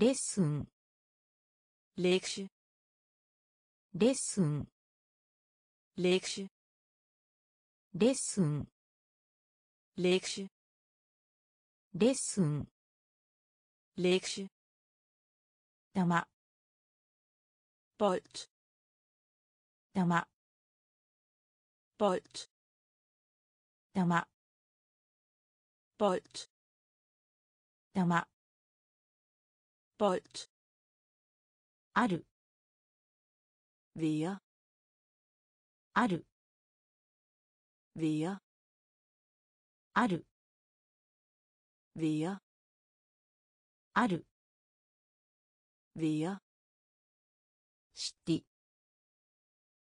レッスン lektie レッスン lektie レッスン lektie レッスン lektie 玉 bold 玉 bold 玉 bold 玉 bold ある være ある være ある være ある være シティ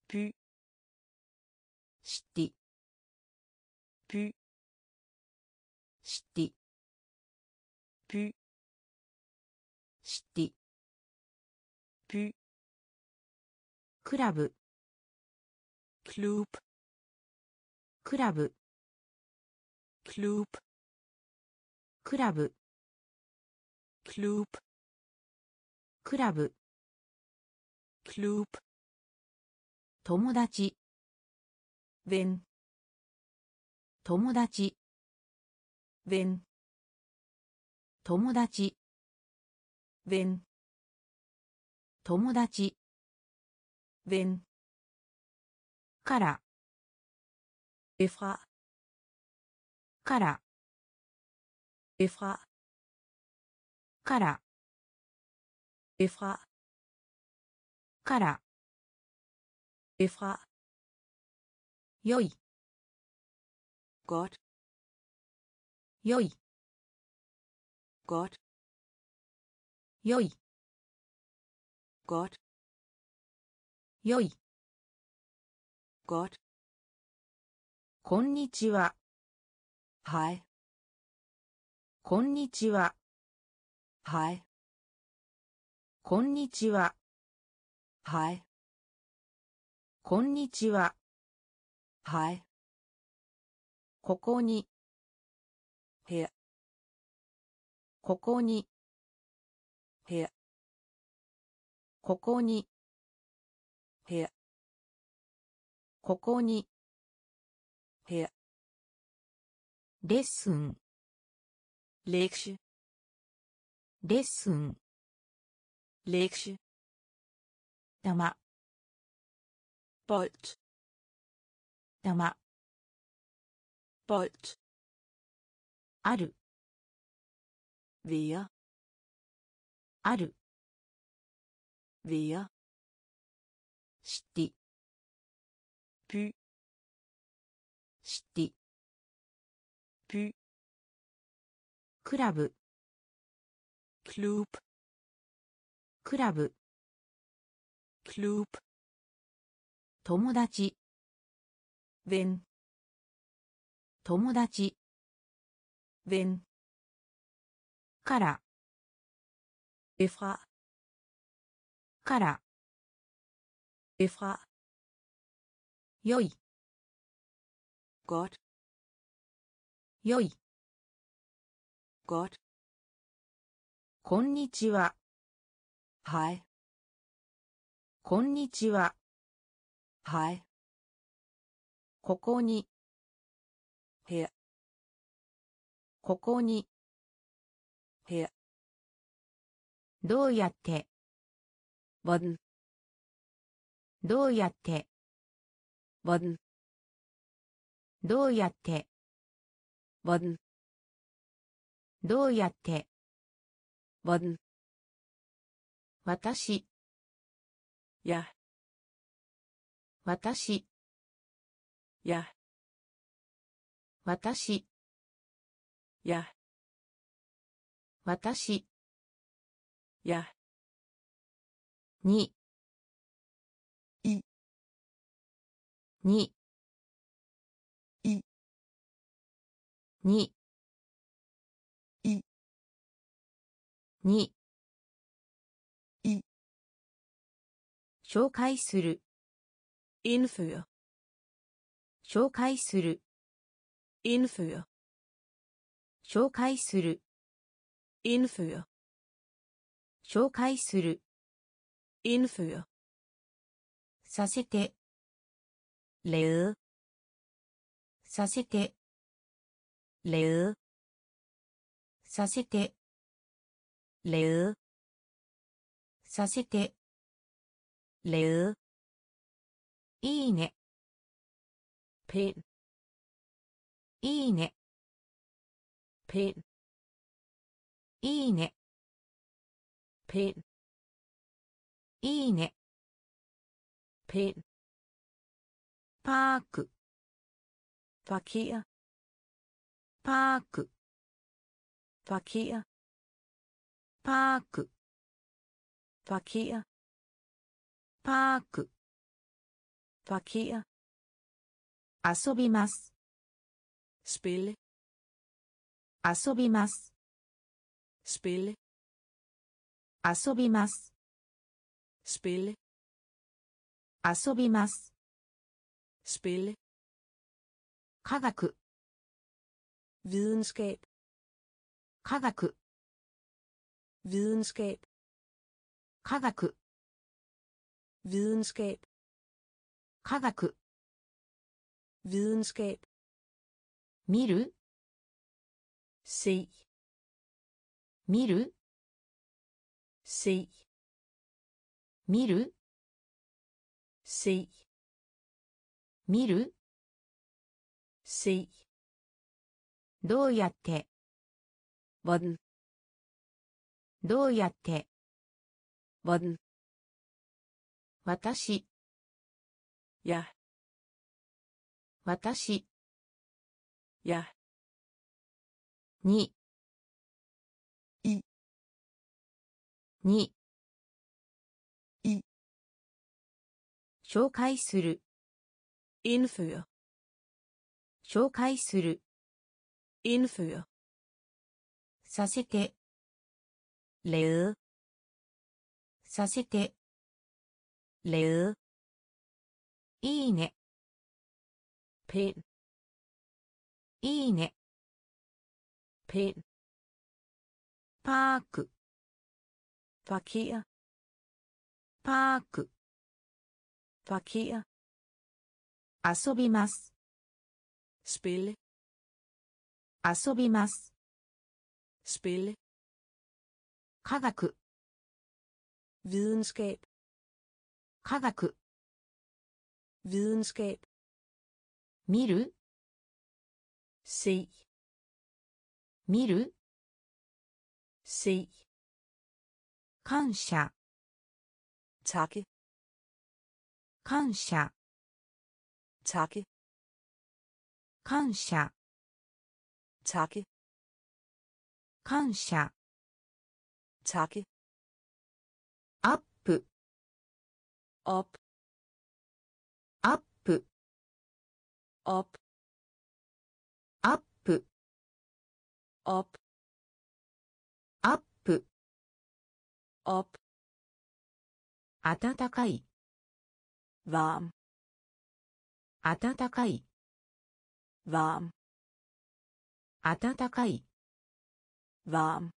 by シティ by シティプシティピクラブ。クループクラブ。クループクラブ。クループクラブ。クルーブ友達。ヴェン友達。ヴェン友達。Ven 友達 ven から ifra から ifra から ifra から ifra よい godt よい godt よい。Godt. よい。Godt. こんにちは。Hej. こんにちは。Hej. こんにちは。Hej. こんにちは。Hej. ここに。Her. ここにここに。部屋。ここに。部屋。レッスン。レクシュ。レッスン。レクシュ。玉。ボルト。玉。ボルト。ある。ある。ヴィア。シティ。プ。シティ。プ。クラブ。クループ。クラブ。クループ。友達。ヴェン。友達。ヴェン。Ifra から ifra よい godt よい godt こんにちは hej こんにちは hej ここに her ここに her どうやって？Wann? どうやって？Wann? どうやって？Wann? どうやって？Wann? 私。や私。や私。や私。や。に。い。に。い。に。い。に。い。紹介する。インフェア紹介する。インフェア紹介する。インフェア紹介する。インフェさせて。レウ。させて。レウ。させて。レウ。させて。レウ。いいね。ペン。いいね。ペン。いいね。ペン。いいね。ペン。パーク。ファキア。パーク。ファキア。パーク。ファキア。パーク。ファキア。遊びます。スペル。遊びます。スペル。遊びます。スピル遊びます。スピル科学。ビーンスケープ科学。ビーンスケープ科学。ビーンスケープ科学。ビーンスケープ見る？See. 見る？せ見る？せ見る？せどうやって？ボンどうやって？わたしや。わたしや。に。に。紹介する。Infer 紹介する。Infer させて。例させて。例いいね。ペンいいね。ペンパーク。Parker パーク parker 遊びます spille 遊びます spille 科学 videnskab 科学 videnskab 見る se 見る se 感謝。たけ感謝。たけ感謝。たけ感謝。たけアップ。アップアップ。アップアップ。アップ op 暖かい varm 暖かい varm 暖かい varm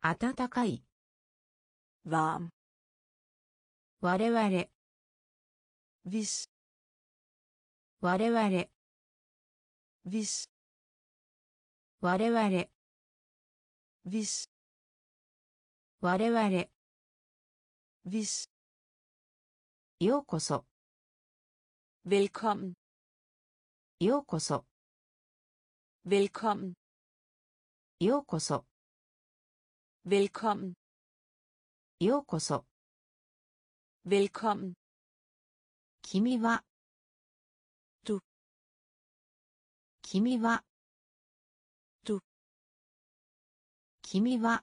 暖かい varm 我々 hvis 我々 hvis 我々 hvis 我々 hvis ようこそ velkommen ようこそ velkommen ようこそ velkommen ようこそ velkommen 君は Du 君は Du 君は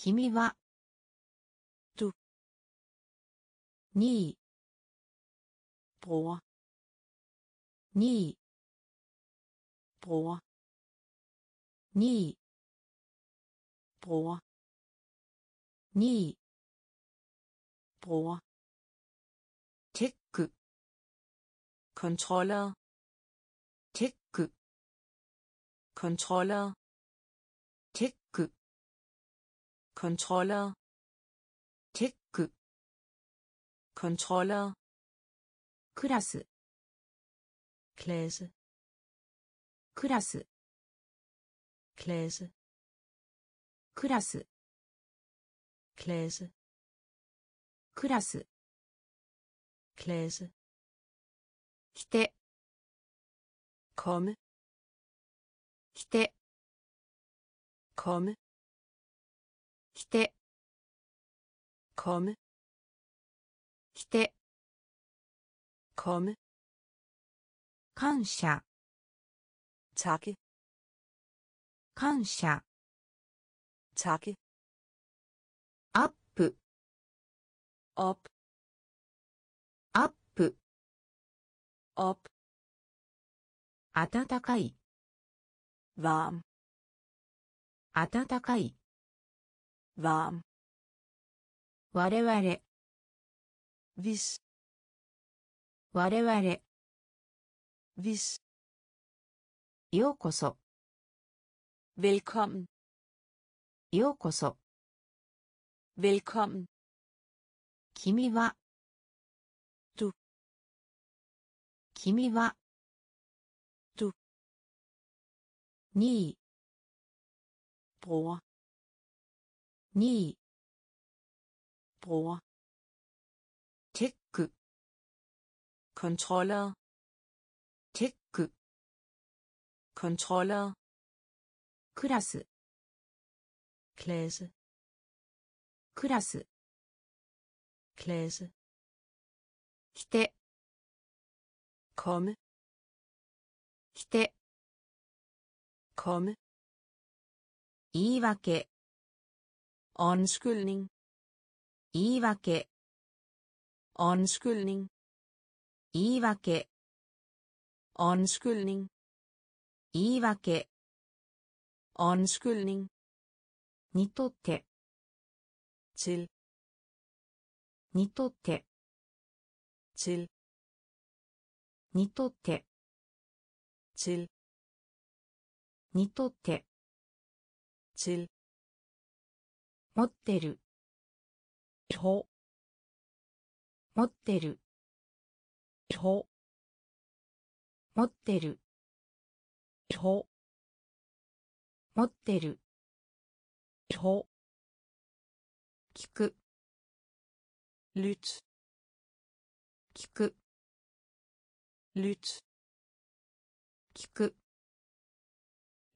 君は Du 2位 bruger 2位 bruger 2位 bruger 2位 bruger チェック kontroller チェック kontroller controller チェック controller クラス klasse クラス klasse クラス klasse クラス klasse 来て komme 来て komme 来て。come 来て。come 感謝。たけ。感謝。たけ。アップ。アップ。アップ。アップ。たかい。わん。あたたかい。Varm 我々 hvis 我々 hvis ようこそ velkommen ようこそ velkommen 君は Du 君は Du 2位 bruger 2位 bruger チェック controller チェック controller クラス klasse クラス klasse 来て komme 来て komme 言い訳 undskyldning 言い訳 undskyldning 言い訳 undskyldning 言い訳 undskyldning にとって til にとって til にとって til にとって til 持ってる。持ってる。持ってる。持ってる。聞く。ルツ。聞く。ルツ。聞く。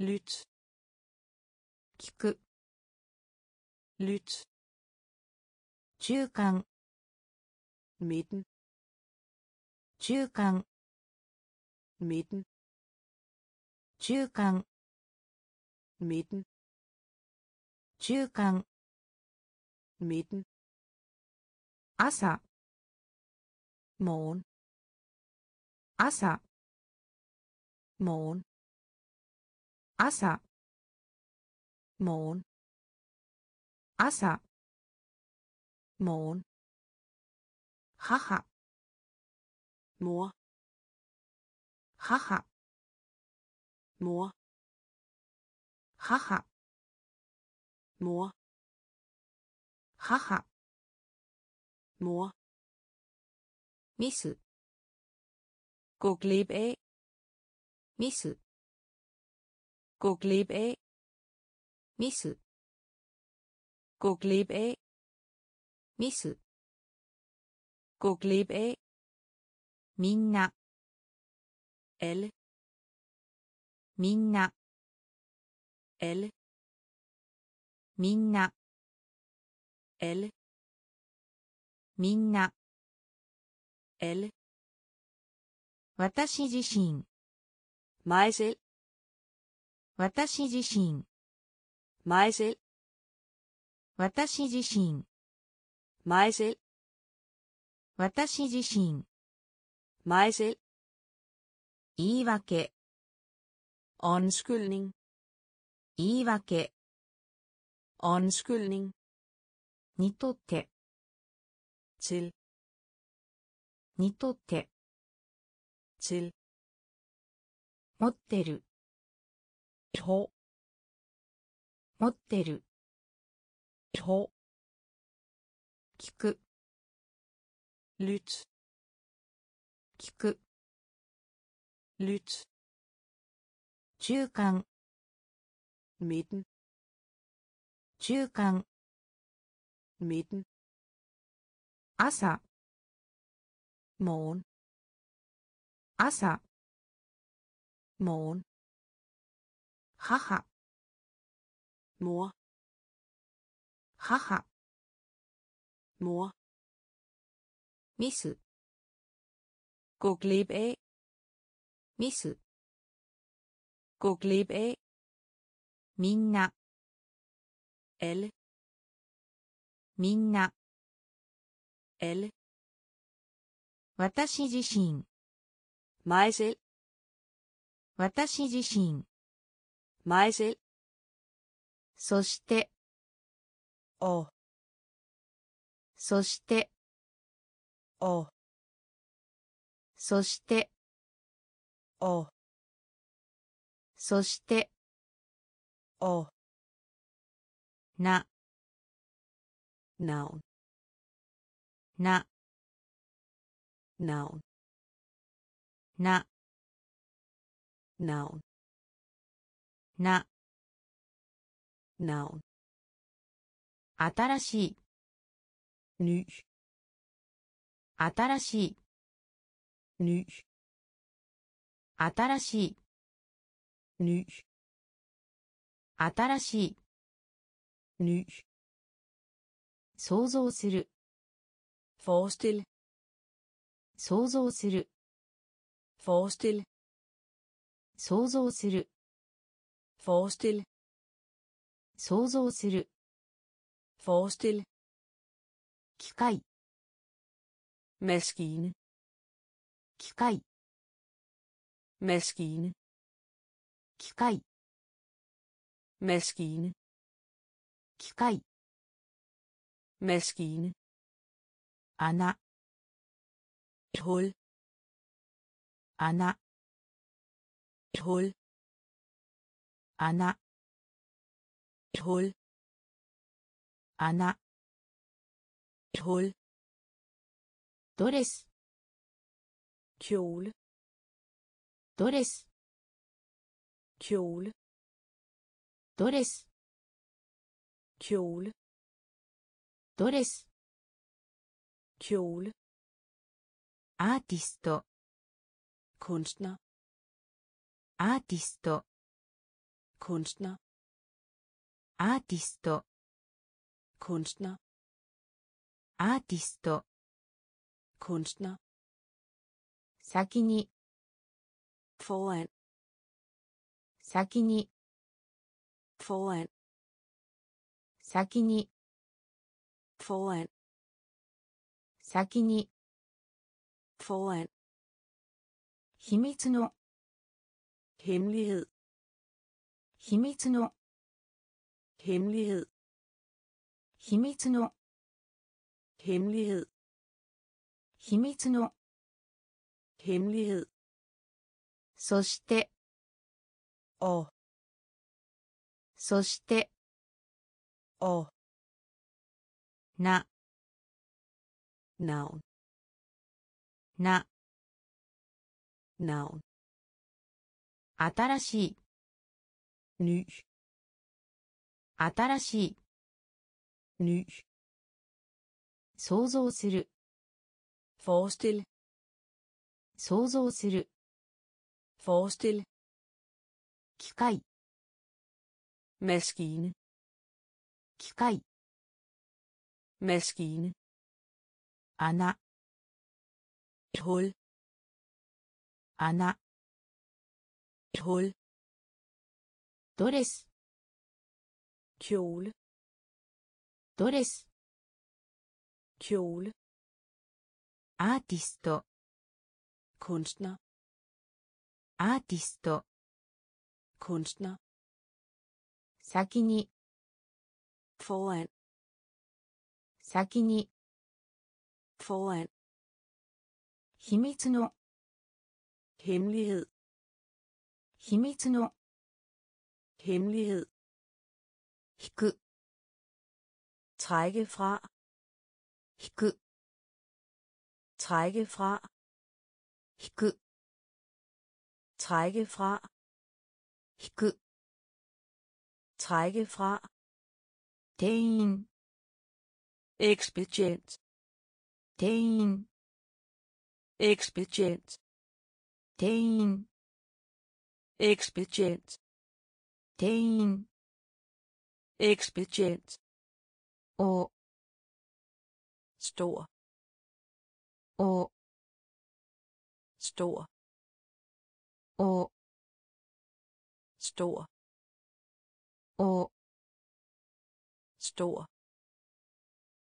ルツ。聞く。Lyt 中間 midten 中間 midten 中間 midten 中間 midten 朝 morgen 朝 morgen 朝 morgen 朝 morgen 母 mor 母 mor 母 mor 母 mor ミス gå glip af ミス gå glip af ミごくりべミスごくりべみんな L. みんな L. みんな L. みんな L. 私自身前せ私自身前せ私自身。前せ私自身。前せ言い訳。オンスクルニン言い訳。オンスクルニンにとって。チルにとって。チル持ってる。持ってる。ほ聞く。ルツ聞く。ルツ中間。ミッ。中間。ミッ。朝。もー。朝。もー。母。もア。母。母ミスごくりべミスごくりべみんな L. みんな。L. 私自身。マイセル私自身。マイセルそして。そして。お。そして。お。そして。お。な。noun な。noun な。noun な。noun 新しい。ぬ新しい。ぬ新しい。ぬ新しい。ぬ想像する。フォーステル。想像する。フォーステル。想像する。フォーステル。想像する。Forestil 機械 maskine 機械 maskine 機械 maskine 機械 maskine 穴 hul 穴 hul 穴 hul 穴 hul ドレス kjole ドレス kjole ドレス kjole ドレス kjole アーティスト kunstner アーティスト kunstner アーティスト kunstner アーティスト kunstner 先に foran 先に foran 先に foran 先に foran 秘密の hemmelighed 秘密の hemmelighed 秘密の hemmelighed 秘密の hemmelighed そして og そして og な navn な navn 新しい ny 新しい ny 想像する forestil 想像する forestil 機械 maskine 機械 maskine 穴 hul 穴 hul ドレス kjole ドレス。キーアーティストコンシナアーティストコンシナ先にフォーエン先にフォーエン秘密の秘密の秘密の引く trække fra 引く trække fra 引く trække fra 引く trække fra 店員 ekspedient 店員 ekspedient 店員 ekspedient 店員 ekspedient お stor お stor お stor お stor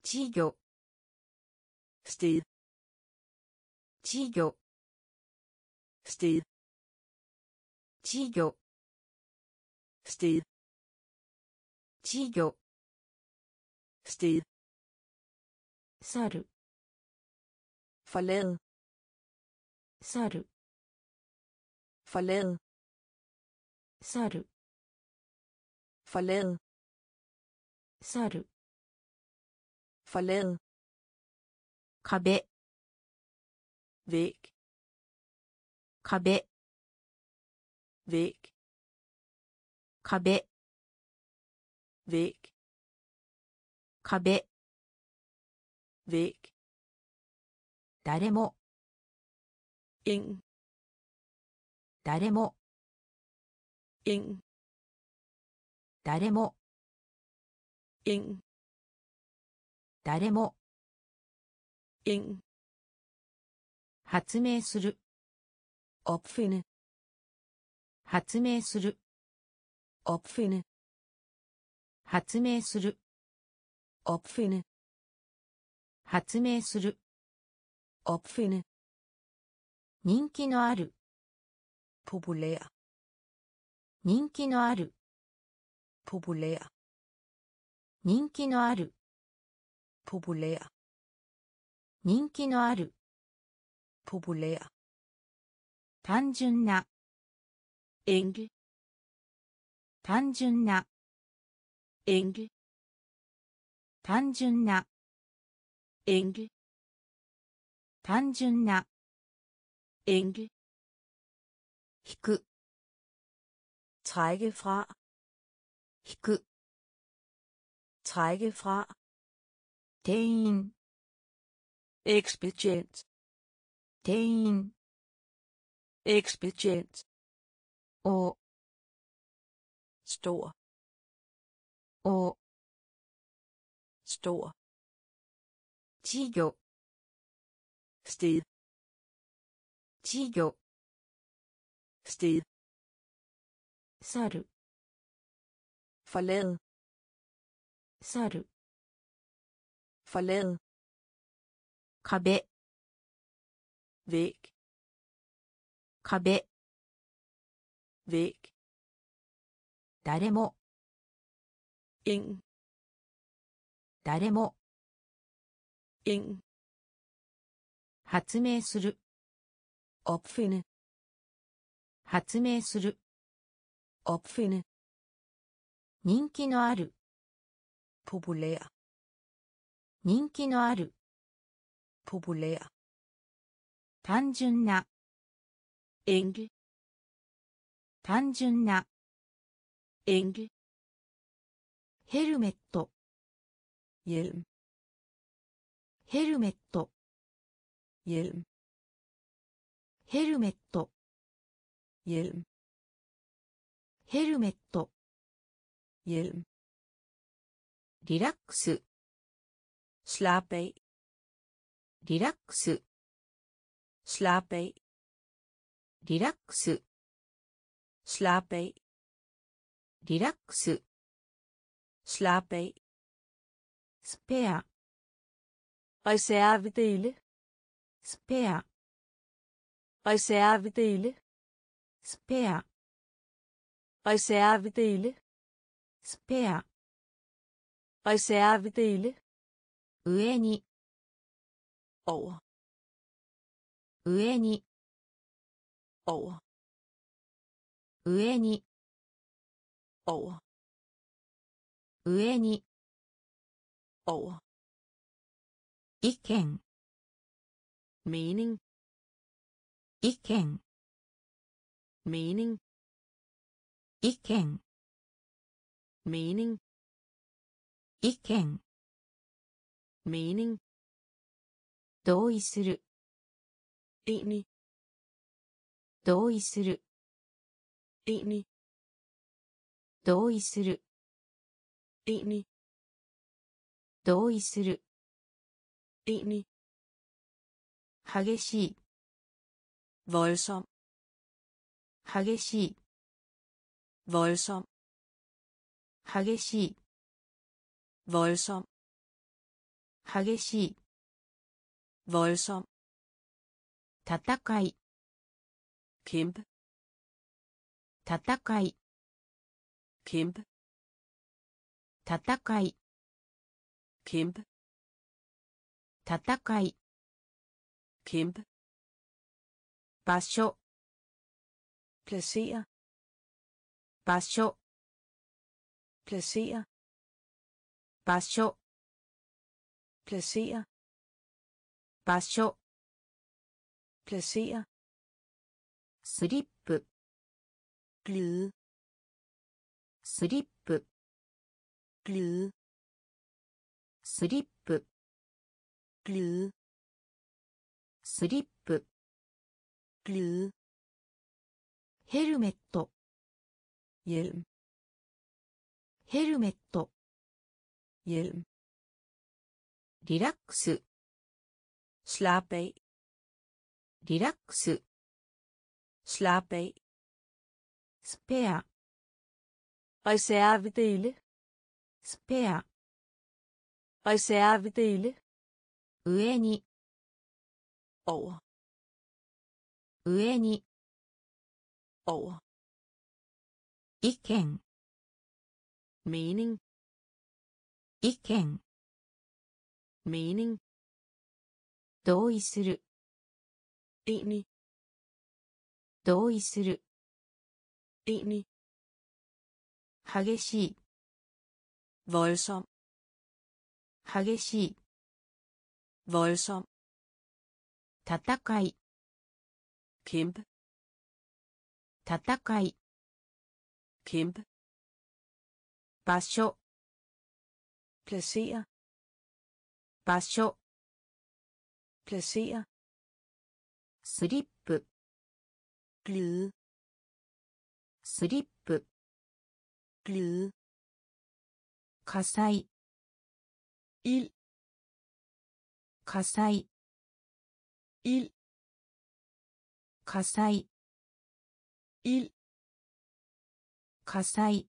稚魚 sted 稚魚 sted 稚魚 sted 稚魚 sted 猿 forlade 猿 forlade 猿 forlade 猿 forlade 壁 væg 壁 væg 壁 væg 壁。ウェイク誰も。イン誰も。イン誰も。イン誰も。インする。オプフィヌ発明する。オプフィヌ発明する。Opfinde 発明する opfinde 人気のある populær 人気のある populær 人気のある populær 人気のある populær 単純な enkel 単純な enkel 単純な enkel 単純な enkel 引く trække fra 引く trække fra 店員 ekspedient 店員 ekspedient お stor お stor 稚魚 sted 稚魚 sted 猿 forlade 猿 forlade 壁 væg 壁 væg 誰も ingen 誰も。ん発明する。オプフェヌ。発明する。オプフィヌ。人気のある。ポブレア。人気のある。ポブレア。単純な。エンギ。単純な。エンギ。ヘルメット。ヘルメットヘルメットヘルメットヘルリラックススラーペイリラックススラーペイリラックススラーペイリラックススラーペイア reservedele スペア reservedele スペア reservedele スペア reservedele 上に over 上に over 上に over 上に over 意見 mening 意見 mening 意見 mening 意見 mening 同意する enig 同意する enig 同意する enig 同意する enig 激しい voldsom 激しい voldsom 激しい voldsom 激しい voldsom 戦い kæmpe 戦い kæmpe 戦い kæmpe 戦い kæmpe 場所 placere 場所 placere 場所 placere 場所 placere スリップ glide スリップ glide スリップ。グルー。スリップ。グルー。ヘルメット。イェルム。ヘルメット。イェルム。リラックス。スラーペイ。リラックス。スラーペイ。スペア。Reserve dele. Spare. ペア reservedele 上に over 上に over 意見 mening 意見 mening 同意する enig 同意する enig 激しい voldsom 激しい voldsom 戦い kæmpe 戦い kæmpe 場所 placere 場所 placere スリップ glide スリップ glide 火災 ild 火災 ild 火災 ild 火災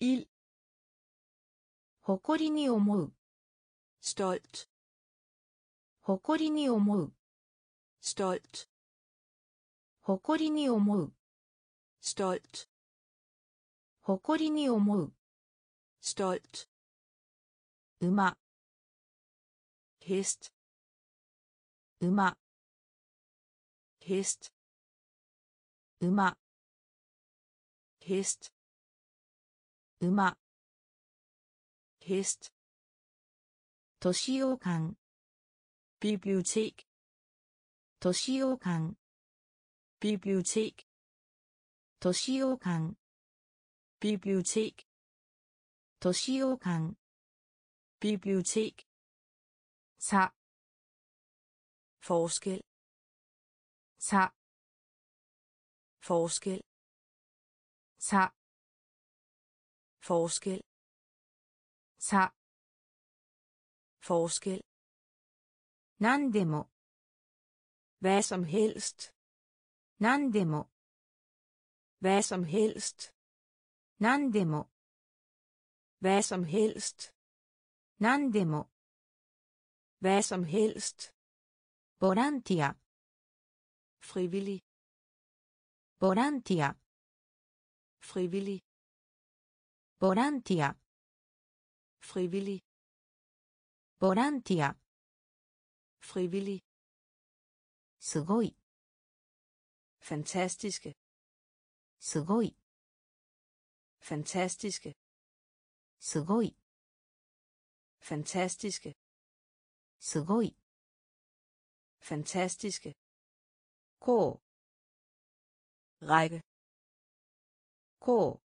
ild 誇りに思う stolt 誇りに思う stolt 誇りに思う stolt 誇りに思う stolt 馬。ヘスト馬。ヘスト馬。ヘスト馬。ヘスト都市洋館ビビューティック都市洋館ビビューティック都市洋館ビビューティック都市洋館ビ bibliotek 差 forskel 差 forskel 差 forskel 差 forskel 何でも hvad som helst 何でも hvad som helst 何でも hvad som helst 何でも hvad som helst ボランティア frivillig ボランティア frivillig ボランティア frivillig ボランティア frivillig すごい fantastiske すごい fantastiske すごい fantastiske すごい fantastiske こう række こ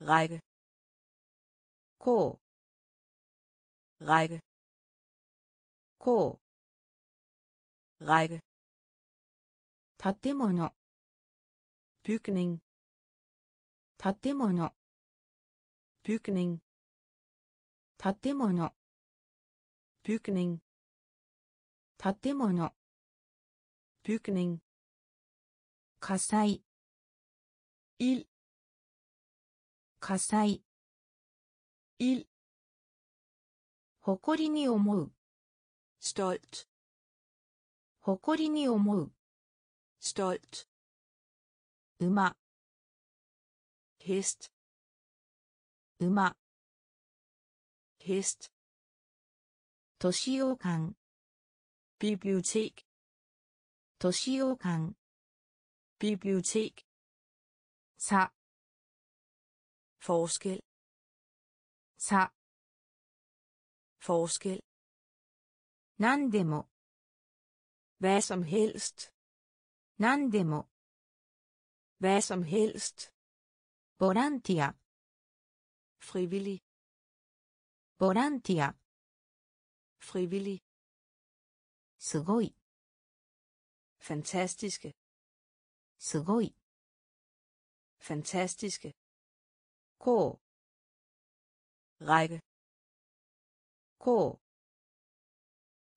う række こう række こう række 建物 bygning 建物 bygning 建物 bygning 建物 bygning 火災 ild 火災 ild 誇りに思う stolt 誇りに思う stolt 馬 hest 馬 hest 図書洋館 bibliotek 図書洋館 bibliotek 差 forskel 差 forskel 何でも hvad som helst 何でも hvad som helst ボランティア frivillig ボランティア frivillig すごい fantastiske すごい fantastiske こう række こ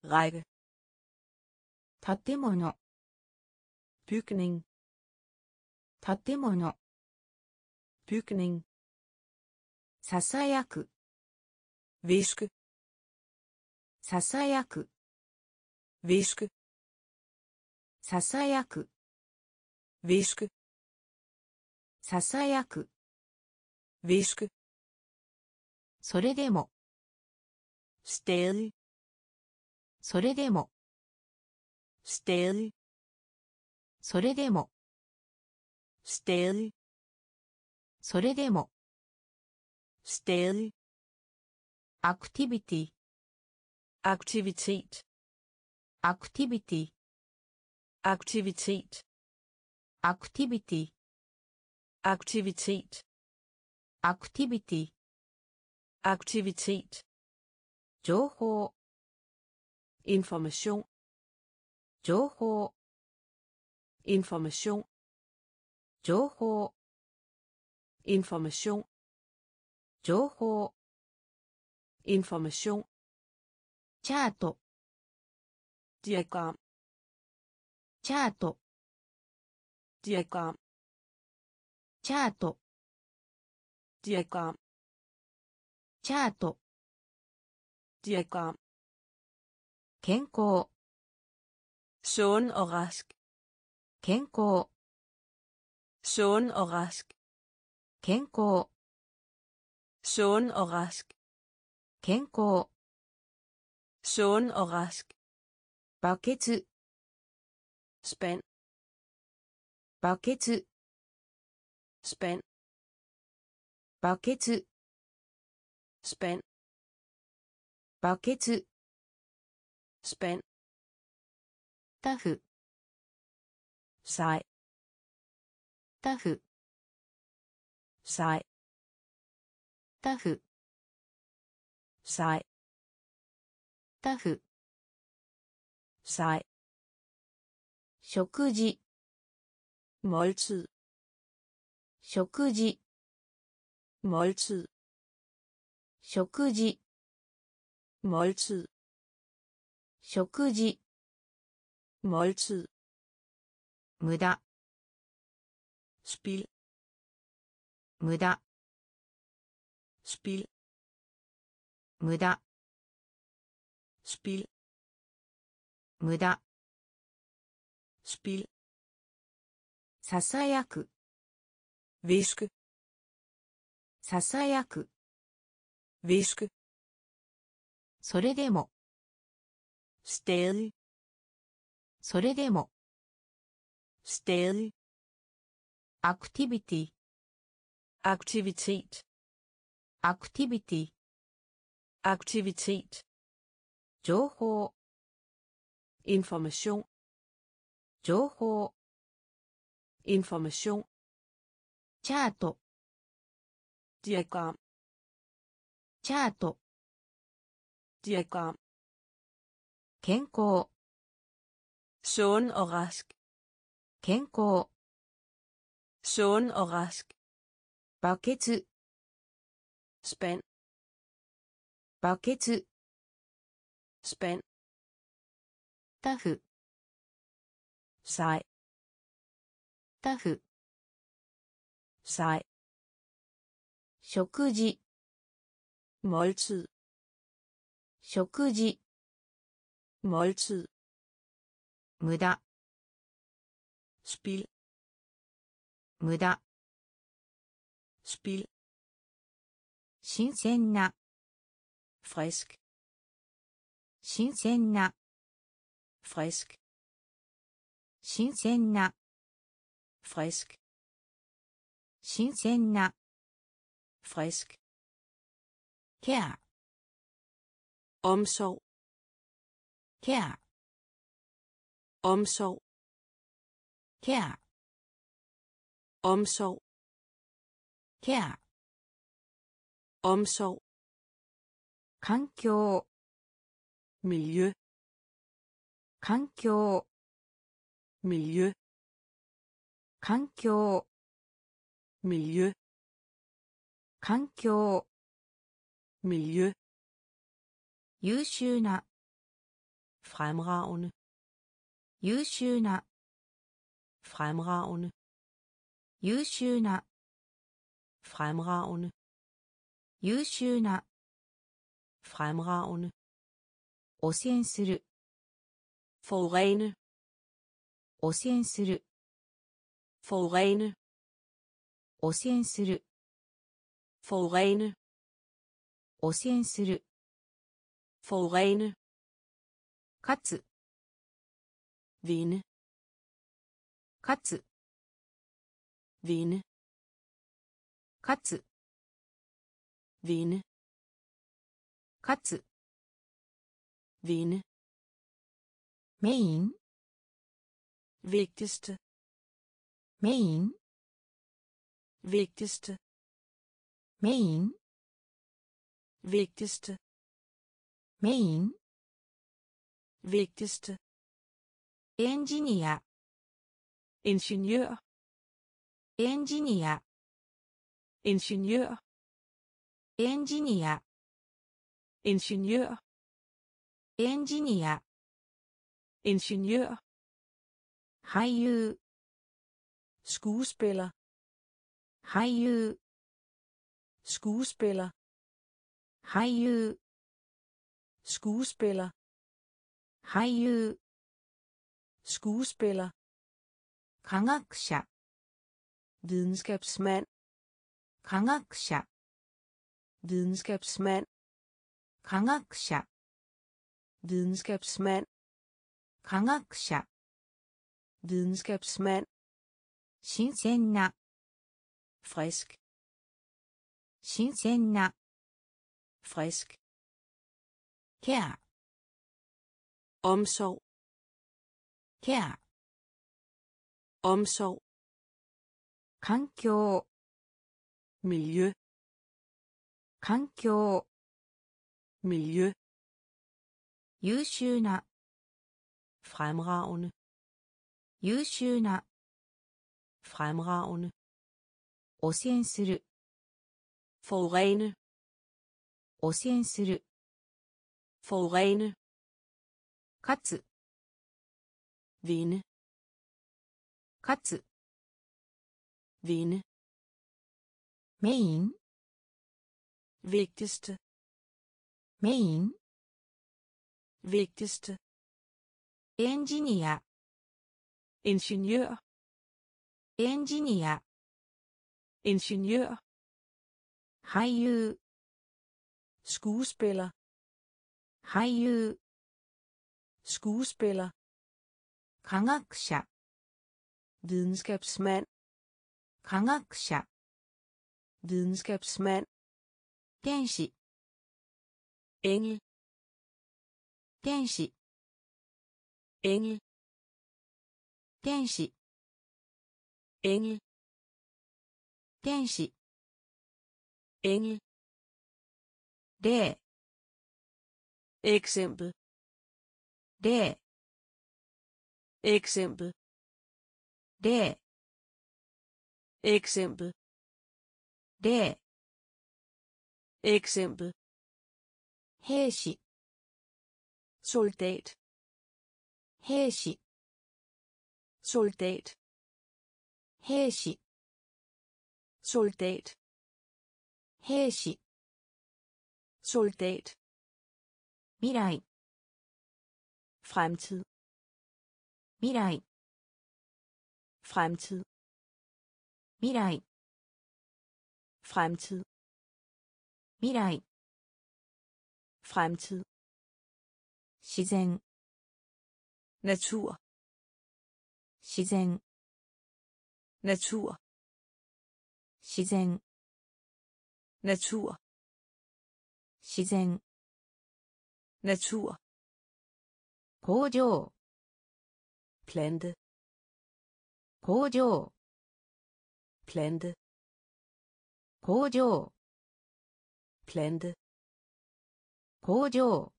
række う建物 bygning 建物 bygning ささやく viske ささやく viske ささやく viske ささやく viske それでも stadig それでも stadig それでも stadig それでも stadig アクティビティ aktivitet アクティビティ aktivitet アクティビティ aktivitet アクティビティ aktivitet 情報 information 情報 information 情報 information 情報 information チャート diagram チャート diagram チャート diagram チャート diagram 健康 sund og rask 健康 sund og rask 健康 sund og rask 健康 sund og rask バケツ spand バケツ spand バケツ spand バケツ spand タフ sej タフ sej タフさいタフ。さい食事。モルツ食事。モルツ食事。モルツ食事。モルツ無駄。スピル無駄。スピル無駄。スピル無駄。スピルささやく。ウィスクささやく。ウィスクそれでも。ステイそれでも。ステイアクティビティアクティビティアクティビティ aktivitet 情報 information 情報 information チャート diagram チャート diagram 健康 sund og rask 健康 sund og rask バケツ spand バケツ。スペン。タフ。サイ。タフ。サイ。食事。もうルツ食事。もうルツ無駄。スピル無駄。スピル新鮮な。frisk 新鮮な frisk 新鮮な frisk 新鮮な frisk ケア omsorg ケア omsorg ケア omsorg ケア omsorg 環境。ミリュ環境。ミリュ環境。ミリュ環境。ミリュ優秀な。ファイムラウン優秀な。ファイムラウン優秀な。ファイムラウン優秀な,優秀な。Fremragende 汚染する forurene 汚染する forurene 汚染する forurene 汚染する forurene かつ vinde かつ vinde かつ vinde かつ vinde メイン vigtigste メイン vigtigste メイン vigtigste メイン vigtigste エンジニア ingeniør エンジニア ingeniør エンジニア ingeniør エンジニア ingeniør 俳優 skuespiller 俳優 skuespiller 俳優 skuespiller 俳優 skuespiller 科学者 videnskabsmand 科学者 videnskabsmand 科学者 videnskabsmand 科学者 videnskabsmand 新鮮な frisk 新鮮な frisk ケア omsorg ケア omsorg 環境 miljø 環境 miljø 優秀な fremragende 優秀な fremragende 汚染する forurene 汚染する forurene かつ vinde かつ vinde メイン vigtigste メイン vigtigste エンジニア ingeniør エンジニア ingeniør 俳優 skuespiller 俳優 skuespiller 科学者 videnskabsmand 科学者 videnskabsmand 天使 engel 天使 engel 天使 engel 天使 engel 例 eksempel 例 eksempel 例 eksempel 例 eksempel 兵士 soldat 兵士 soldat 兵士 soldat 兵士 soldat 未来 fremtid 未来 fremtid 未来 fremtid 未来 fremtid 自然 natur 自然 natur 自然 natur 自然 natur 工場 plante 工場 plante 工場 plante 工場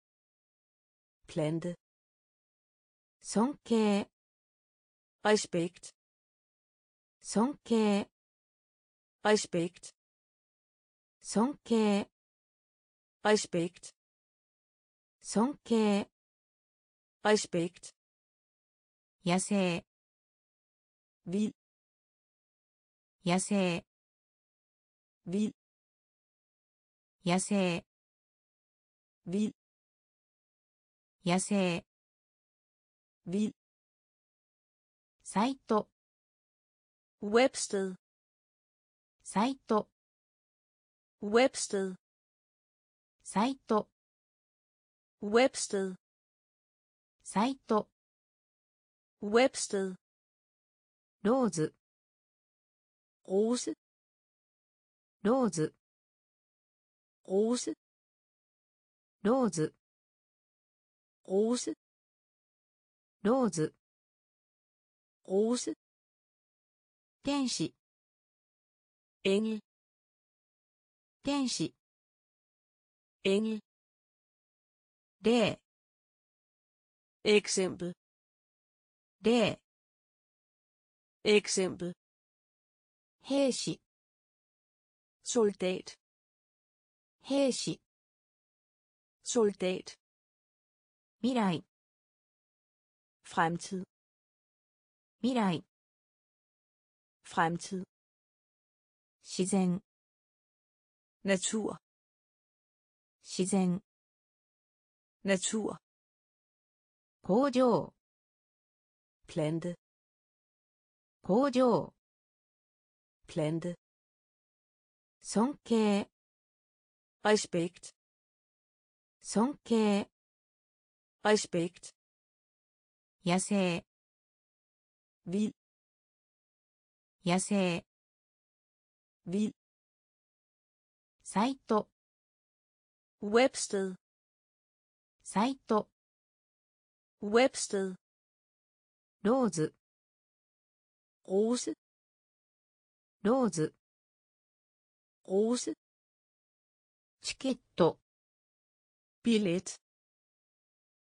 plante 尊敬 respekt 尊敬 respekt 尊敬 respekt 尊敬 respekt 野生 vild 野生 vild 野生 vild 野生 vild サイト websted サイト websted サイト websted サイト websted ローズ rose ローズローズ。ローズ。ローズ。ローズ。天使。エニ。天使。エニ。例。example。例。example。兵士。soldate。兵士。Soldat 未来 fremtid 未来 fremtid 自然 natur 自然 natur 工場 plante 工場 plante 尊敬 respekt 尊敬 respekt 野生 vild 野生 vild サイト websted サイト websted ローズ rose ローズ rose チケットビレット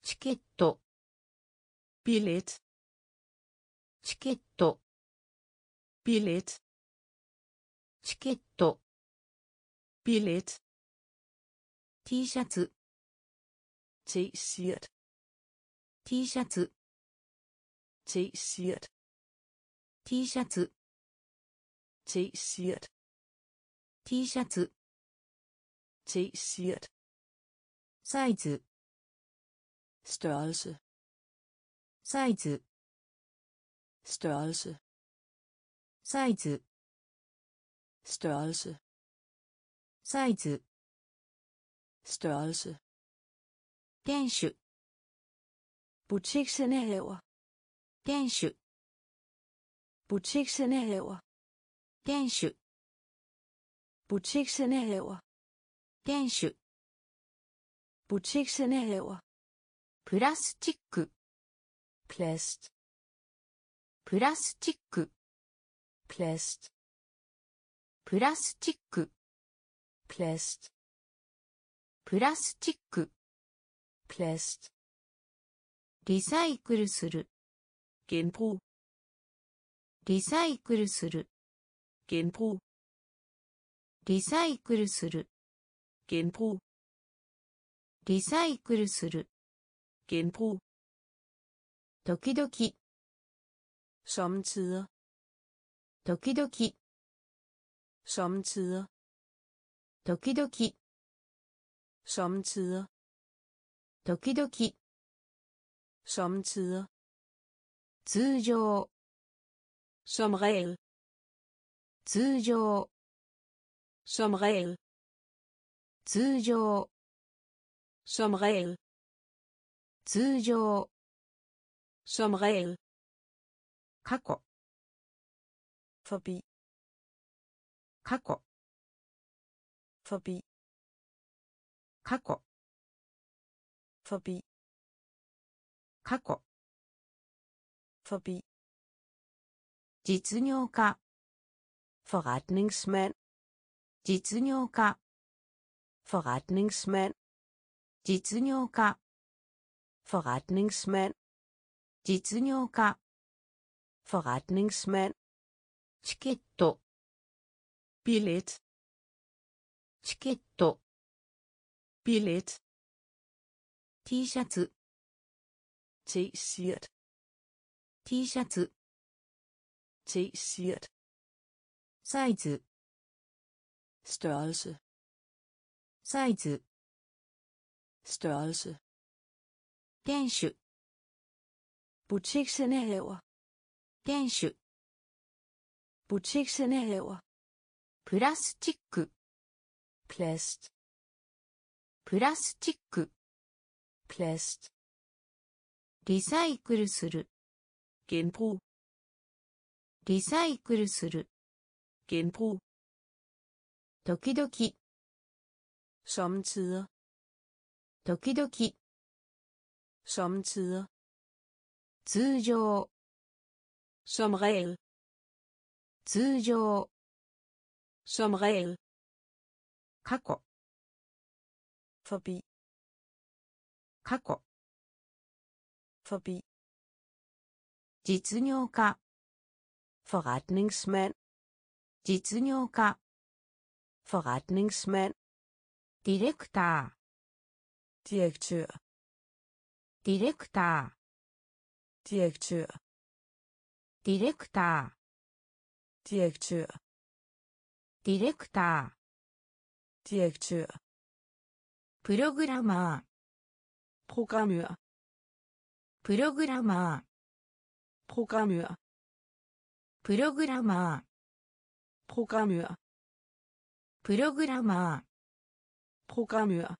チケットビレットチケットビレットチケットビレット T シャツ T シャツ T シャツ T シャツ T シャツ T シャツ T シャツ T シャツ サイズ størrelse サイズ størrelse サイズ størrelse サイズ størrelse 店主 butiksindehaver 店主 butiksindehaver 店主 butiksindehaver 店主 butiksindehaver プラスチック plast プラスチック plast プラスチック plast プラスチック plast リサイクルする genbrug リサイクルする genbrug リサイクルする genbrug リサイクルする。ゲン時々キドキ。ソムツーダ。ドキドキ。ソムツーダ。ドキ。ムツーダ。ドキ。ムツー。通常。ソムレール。通常。ソムレール。通常。Som regel 通常 som regel 過去 forbi 過去 forbi 過去 forbi 過去 forbi 実業家 forretningsmand 実業家 forretningsmand 実業家 forretningsmand 実業家 forretningsmand チケット billet チケット billet T シャツ t-shirt T シャツ t-shirt サイズ størrelse サイズ størrelse 店主 butiksindehaver 店主 butiksindehaver プラスチック plast プラスチック plast リサイクルする genbrug リサイクルする genbrug 時々 sommetider 時々 sommetider 通常 som regel 通常 som regel 過去 forbi 過去 forbi 実業家 forretningsmand 実業家 forretningsmand ディレクターディレクタ direktør ーディレクタ direktør ーディレクター direktør プログラマー programmør プログラマー programmør プログラマー programmør プログラマー programmør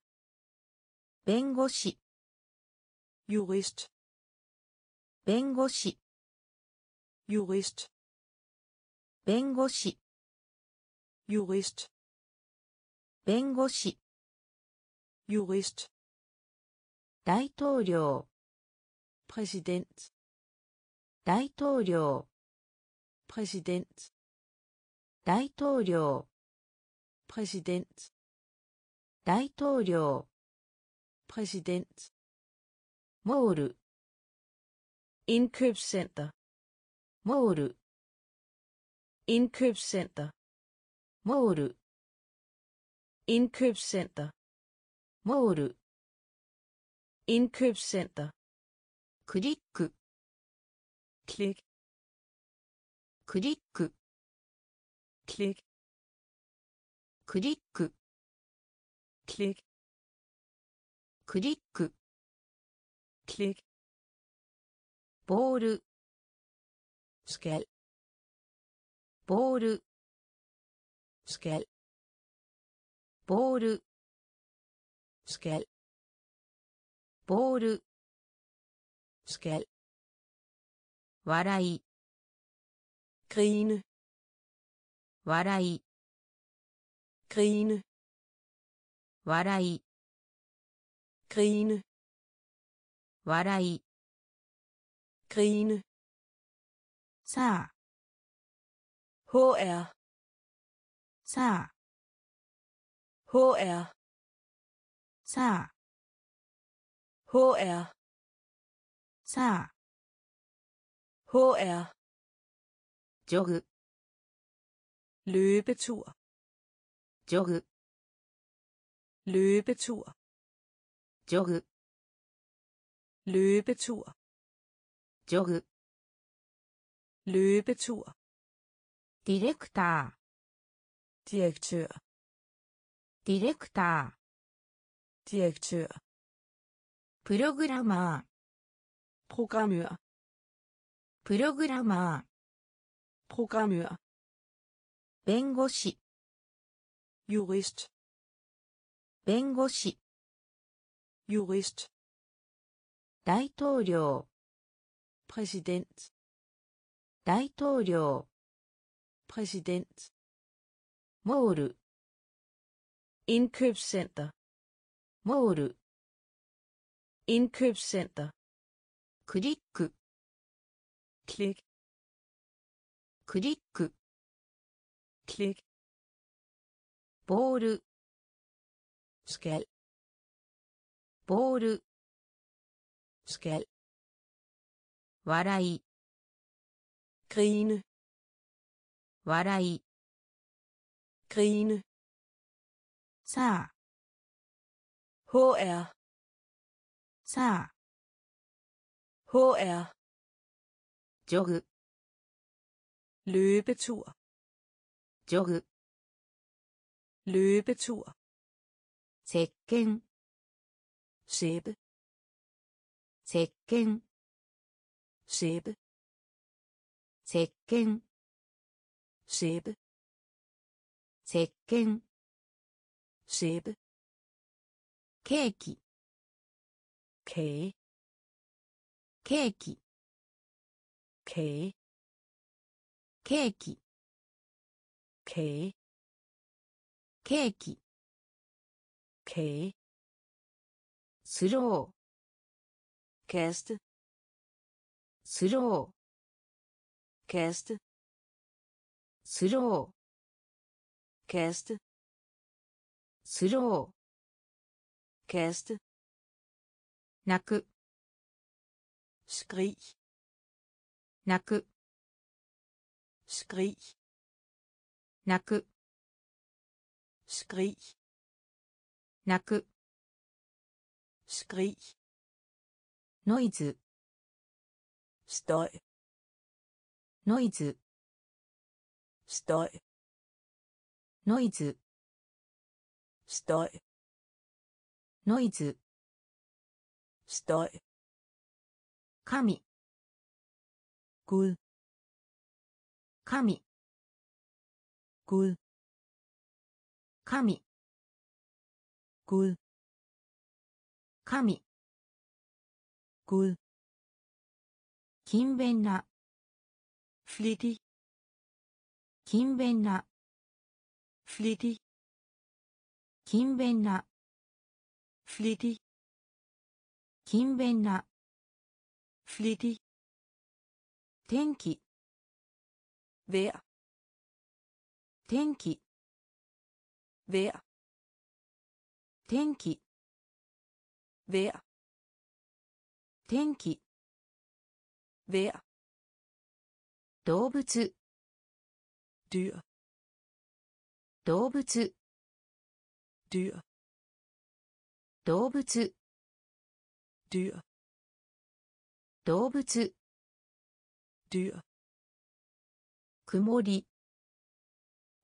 弁護士 jurist 弁護士 jurist 弁護士 jurist 弁護士 jurist 大統領 præsident 大統領 præsident 大統領 præsident 大統領 præsident モール indkøbscenter モール indkøbscenter モール indkøbscenter モール indkøbscenter クリック klik クリック。クリック。ボール。スケル。ボール。スケル。ボール。スケル。ボール。スケル。笑い。クリーン。笑い。クリーン。笑い。Grine 笑い grine さあ HR さあ HR さあ HR さあ HR ジョグ løbetur ジョグ løbetur ジョグ løbetur ジョグ løbetur ディレクタ direktør ーディレクタ direktør ープログラマー programmør プログラマー programmør 弁護士 jurist 弁護士 jurist 大統領 præsident 大統領 præsident モール indkøbscenter モール indkøbscenter クリック klik クリック klik ボール skal ボール skal 笑い grine 笑い grine さあ HR さあ HR ジョグ løbetur ジ シェーブ石鹸シェーブ石鹸シェーブ石鹸シェーブケーキケーケーキケーケーキケーケーキケースロー。ケスト。スロー。ケスト。スロー。ケスト。スロー。ケスト。泣く。スクリー。泣く。スクリー。泣く。スクリー。泣く。Skrig ノイズ støj ノイズ støj ノイズ støj ノイズ støj 神 Gud 神 Gud 神 Gud 神。グッ勤勉な。フリティ勤勉な。フリティ勤勉な。フリティ勤勉な。フリティ天気。ウェ天気。ウェ天気。Vejr 天気 vejr 動物 dyr 動物 dyr 動物 dyr 動物 dyr 曇り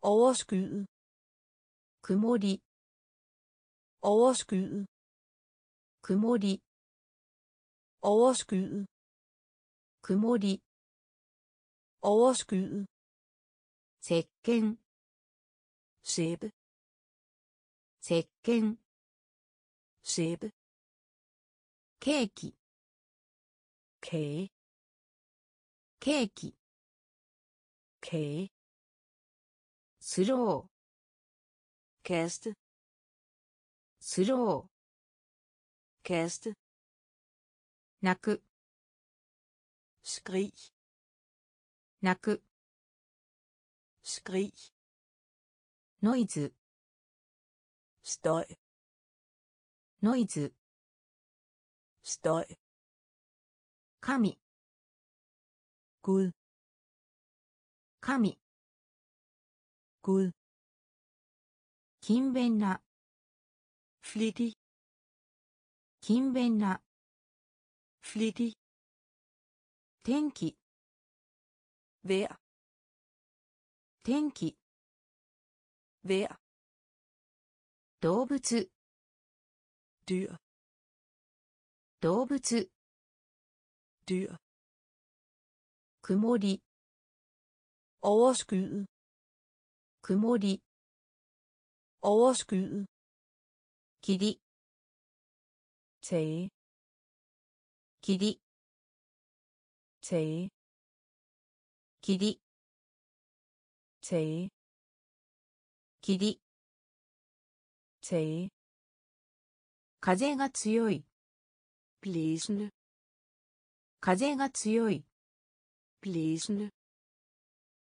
overskyet 曇り overskyet 曇り。Overskyet. 曇り。Overskyet. 石鹸。セーブ石鹸。ーブケーキ。ケーケーキ。スロー。キャストスロー。Kaste 泣く skrig 泣く skrig ノイズ støj ノイズ støj 神 Gud 神 Gud 勤勉な flittig 勤勉な。フリテ。天気。ウェ。天気。ウェ。動物。デュア。動物。デュア。曇り。オワス。曇り。オワス。霧。Tage 霧 tage 霧 tage 霧 tage 風が強い blæsende 風が強い blæsende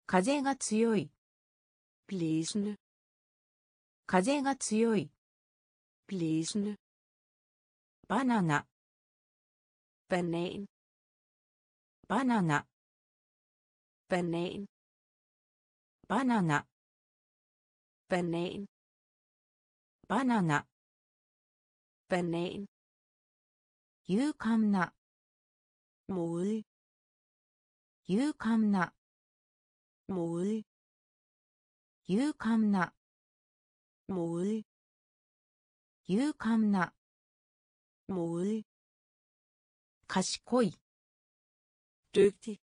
風が強い blæsende 風が強い blæsende バナナ banan バナナバナナバナナバナナバナナバナナバナナバナナ勇敢なモウリ勇敢なモウリ勇敢なモウリ勇敢な,勇敢な modig 賢い dygtig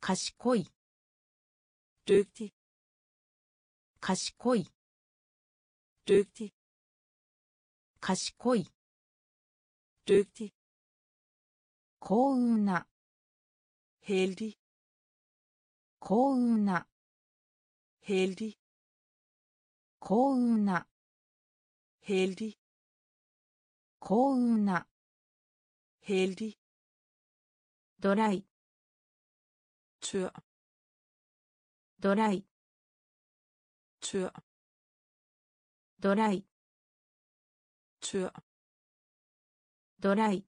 賢い dygtig 賢い dygtig 賢い dygtig 幸運な heldig 幸運な heldig 幸運な heldig 幸運な。ヘルディ。ドライ。チュア。ドライ。チュア。ドライ。チュア。ドライ。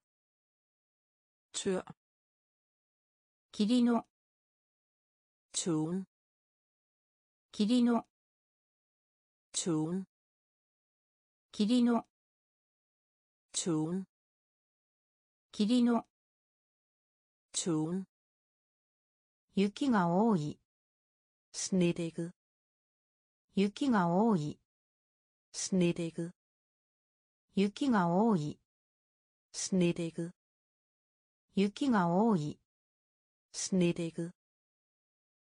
チュア。霧の。チューン。霧の。チューン。霧の。Tågen 霧の tågen 雪が多い snedækket 雪が多い snedækket 雪が多い snedækket 雪が多い snedækket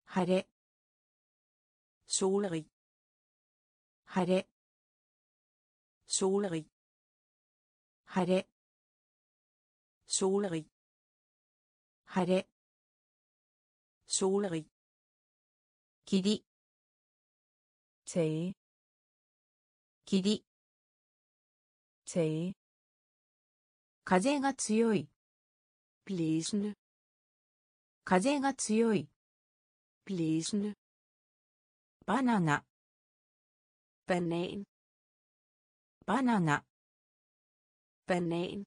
晴れ solrig 晴れ solrig 晴れ solrig 晴れ solrig 霧 tage 霧 tage 風が強い blæsende 風が強い blæsende バナナ banan バナナ banan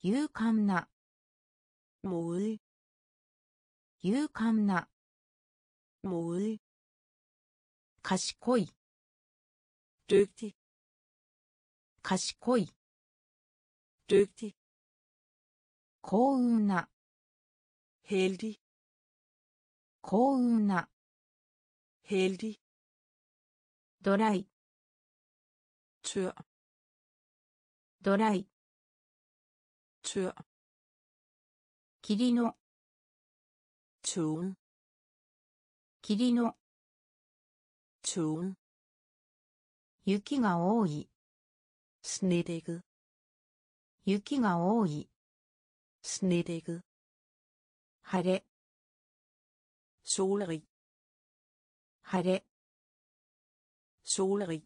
勇敢な modig 勇敢な modig 賢い dygtig 賢い dygtig 幸運な heldig 幸運な heldig ドライ tør ドライ。トゥア。霧の。トゥーン。霧の。トゥーン。雪が多い。スネディグ。雪が多い。スネデグ。晴れ。ソーラリ。晴れ。ソーラリ。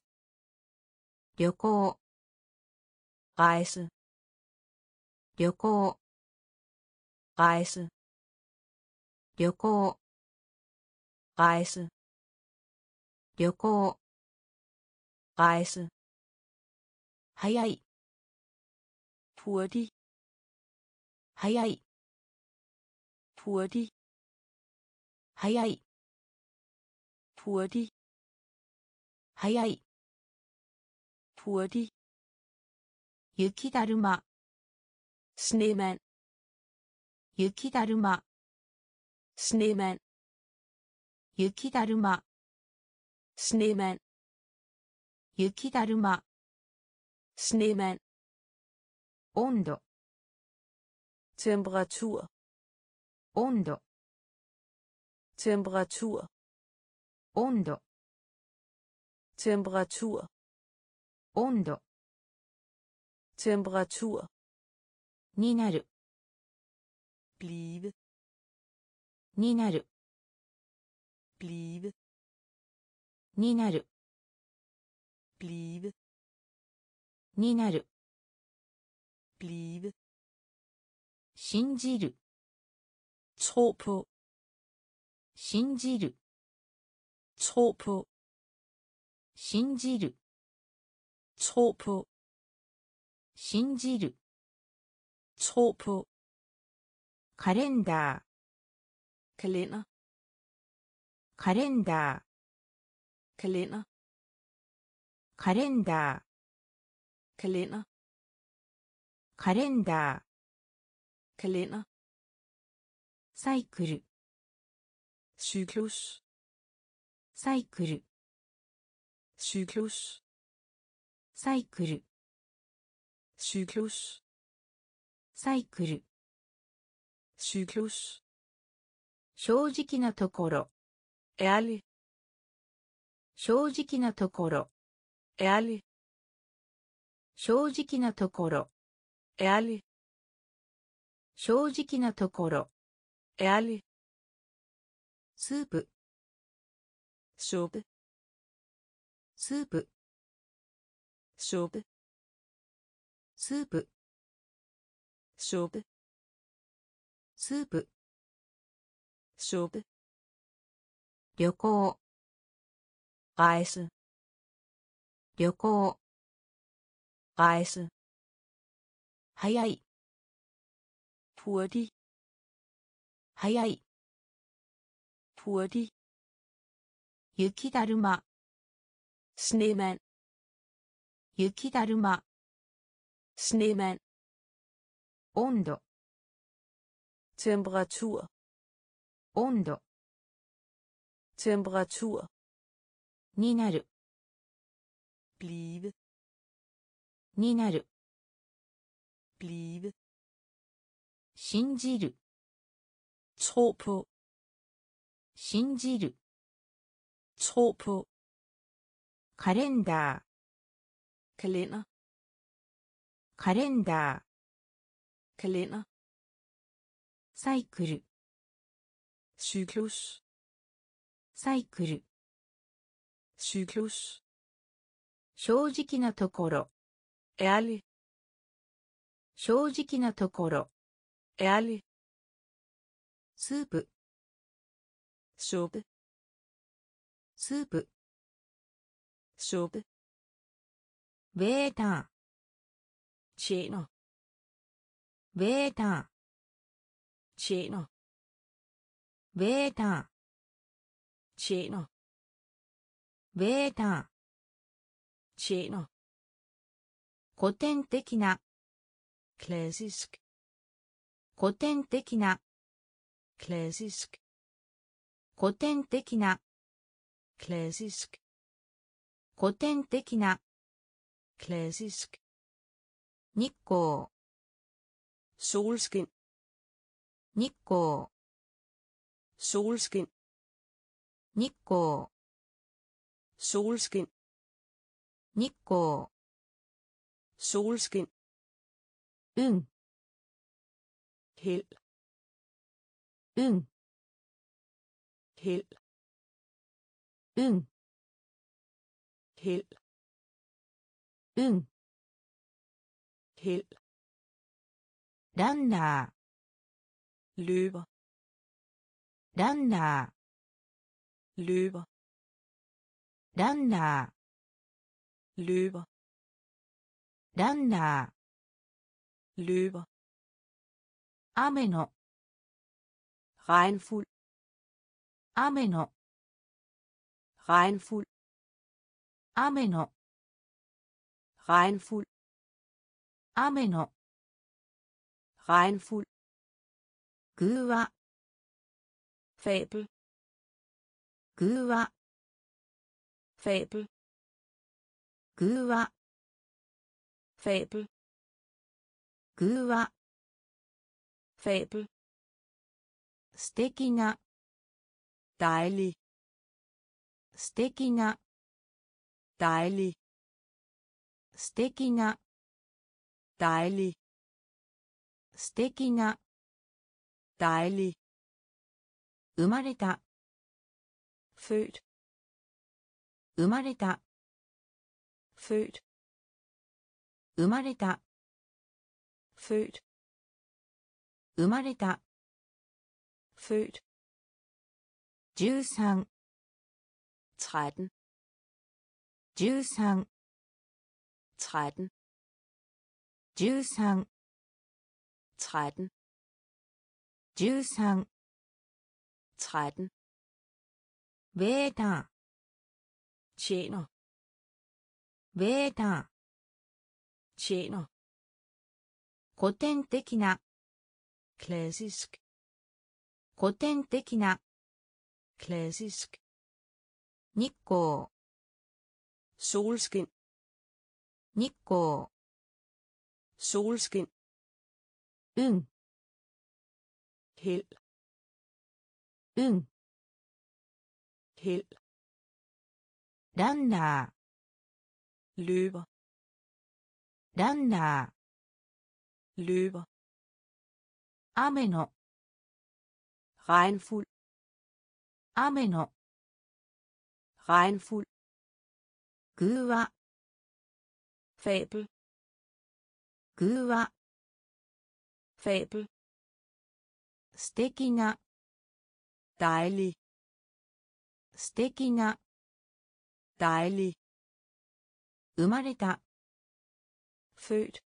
旅行。Rejse 旅行 rejse 旅行 rejse 旅行 rejse 早い hurtig 早い hurtig 早い hurtig 早い hurtig 雪だるま。スネーマン。雪だるま。スネーマン。雪だるま。スネーマン。雪だるま。温度。temperatur。温度。temperatur。温度。temperatur。温度 temperatur になる blive になる blive になる blive になる blive 信じる tro på 信じる tro på 信じる tro på 信じる。トープカレンダー。カレン。カレンダー。カレン。カレンダー。カレン。サイクル。シュー。サイクル。シュー。サイクル。cyklus. Cycle. Cyklus. 正直なところ。Real 正直なところ。Real 正直なところ。Real 正直なところ。Real スープ。スープ。スープスープ。勝負。スープ。勝負。旅行。ガイス。旅行。ガイス。早い。プーディ。早い。プーディ。雪だるま。スネーマン。雪だるま。Snemand 温度 temperatur 温度 temperatur になる blive になる blive 信じる tro på 信じる tro på カレンダー kalender カレンダーサイクル cyklus サイクル cyklus 正直なところ ærlig 正直なところ ærlig スープ suppe スープ suppe ウェーター tjener ウェーター tjener ウェーター tjener ウェーター tjener 古典的な klassisk 古典的な klassisk 古典的な klassisk 古典的な klassisk 日光 solskin 日光 solskin 日光 solskin 日光 solskin 運 held 運 held 運 held 運 Held. ランナ Løber. ーランナ Løber. ーランナ Løber. ーランナ Løber. ー雨の Regnfuld. 雨の Regnfuld. 雨の Regnfuld. 雨の Regnfuld. 偶話 Fabel. 偶話 Fabel. 偶話 Fabel. 偶話 Fabel. 素敵な Dejlig. 素敵な Dejlig. 素敵なだいりすてきなだいり生まれた food 生まれた food 生まれた food 生まれた food 十三十三十三13 13. 13 13. ベータ Tjener. ベータ Tjener. 古典的な Klassisk. 古典的な Klassisk. 日光 Solskin. 日光 Solskin. 運 Held. 運 Held. ランナ Løber. ーランナ Løber. ー雨の Regnfuld. 雨の Regnfuld. 偶話フェーブ素敵な。代理素敵な。代理生まれた。food